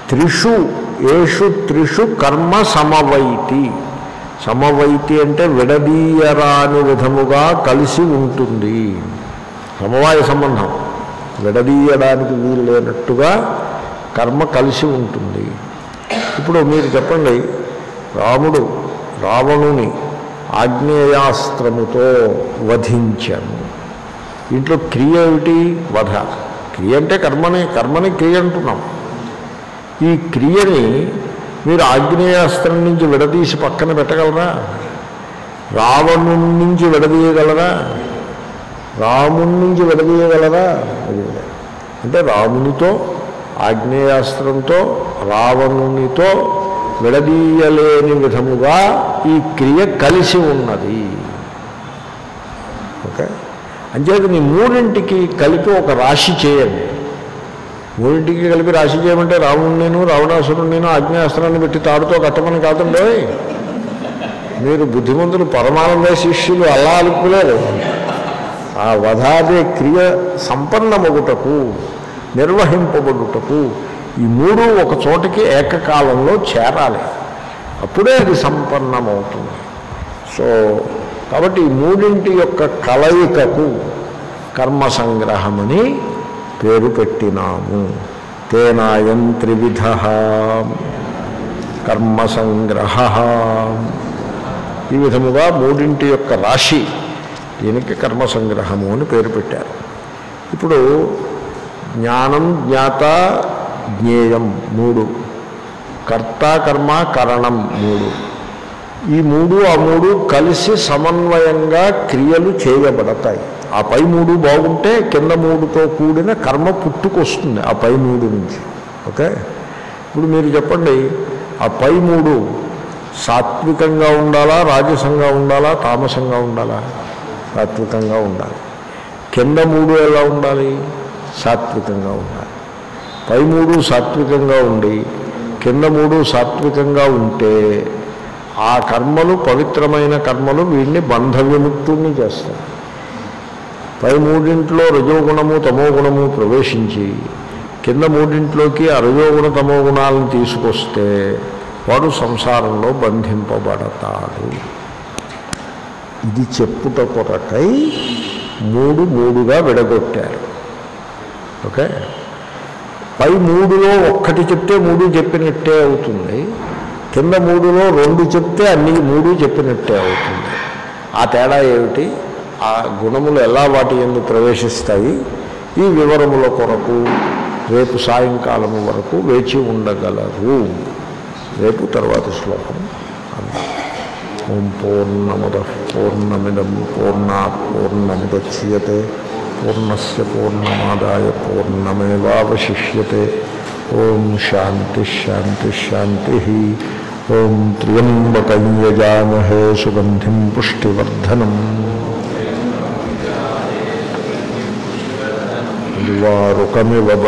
త్రిషు ఏషు త్రిషు కర్మ సమవైతి. సమవైతి అంటే విడదీయరాని విధముగా కలిసి ఉంటుంది. సమవాయ సంబంధం. విడదీయడానికి వీలు లేనట్టుగా కర్మ కలిసి ఉంటుంది. ఇప్పుడు మీరు చెప్పండి రాముడు రావణుని ఆగ్నేయాస్త్రముతో వధించాను ఇంట్లో క్రియ ఏమిటి? వధ. క్రియ అంటే కర్మని కర్మని క్రియ అంటున్నాం. ఈ క్రియని మీరు ఆగ్నేయాస్త్రం నుంచి విడదీసి పక్కన పెట్టగలరా? రావణు నుంచి విడదీయగలరా? రాముడి నుంచి విడదీయగలరా? అంటే రామునితో ఆగ్నేయాస్త్రంతో రావణునితో విడదీయలేని విధముగా ఈ క్రియ కలిసి ఉన్నది. ఓకే? అంచేది నీ మూడింటికి కలిపి ఒక రాశి చేయండి. మూడింటికి కలిపి రాశి చేయమంటే రావణుని నేను రావణాసురుడు నేను ఆగ్నేయాస్త్రాన్ని పెట్టి తాడుతో కట్టమని కాదండి. మీరు బుద్ధిమంతులు పరమానంద శిష్యులు అలా అలుపులేరు ఆ వధాదే క్రియ సంపన్నమగుటకు నిర్వహింపబడుటకు ఈ మూడు ఒక చోటకి ఏకకాలంలో చేరాలి. అప్పుడే అది సంపన్నమవుతుంది. సో కాబట్టి ఈ మూడింటి యొక్క కలయికకు కర్మ సంగ్రహమని పేరు పెట్టినాము. తేనాయం త్రివిధ కర్మ సంగ్రహ ఈ విధముగా మూడింటి యొక్క రాశి దీనికి కర్మ సంగ్రహము అని పేరు పెట్టారు. ఇప్పుడు జ్ఞానం జ్ఞాత జ్ఞేయం మూడు. కర్త కర్మ కరణం మూడు. ఈ మూడు ఆ మూడు కలిసి సమన్వయంగా క్రియలు చేయబడతాయి. ఆ పై మూడు బాగుంటే కింద మూడుతో కూడిన కర్మ పుట్టుకొస్తుంది ఆ పై మూడు నుంచి. ఓకే? ఇప్పుడు మీరు చెప్పండి ఆ పై మూడు సాత్వికంగా ఉండాలా రాజసంగా ఉండాలా తామసంగా ఉండాలా? సాత్వికంగా ఉండాలి. కింద మూడు ఎలా ఉండాలి? సాత్వికంగా ఉండాలి. పై మూడు సాత్వికంగా ఉండి కింద మూడు సాత్వికంగా ఉంటే ఆ కర్మలు పవిత్రమైన కర్మలు వీడిని బంధ విముక్తుల్ని చేస్తాయి. పై మూడింట్లో రజోగుణము తమో గుణము ప్రవేశించి కింద మూడింట్లోకి ఆ రజోగుణ తమో గుణాలను తీసుకొస్తే వాడు సంసారంలో బంధింపబడతాడు. ఇది చెప్పుట కొరకై మూడు మూడుగా విడగొట్టారు. ఓకే? పై మూడులో ఒక్కటి చెప్తే మూడు చెప్పినట్టే అవుతుంది. కింద మూడులో రెండు చెప్తే అన్ని మూడు చెప్పినట్టే అవుతుంది. ఆ తేడా ఏమిటి? ఆ గుణములు ఎలా వాటి ఎందు ప్రవేశిస్తాయి? ఈ వివరముల కొరకు రేపు సాయంకాలము వరకు వేచి ఉండగలరు. రేపు తర్వాత శ్లోకం ఓం పూర్ణముద పూర్ణమిదం పూర్ణాత్ పూర్ణముద్యతే पूर्णस्य पूर्णमादाय पूर्णमेवावशिष्य ओम शांति शांति शांति ही ओम त्र्यंबक यजामहे सुगन्धिं पुष्टिवर्धनम्। द्वारुकमिव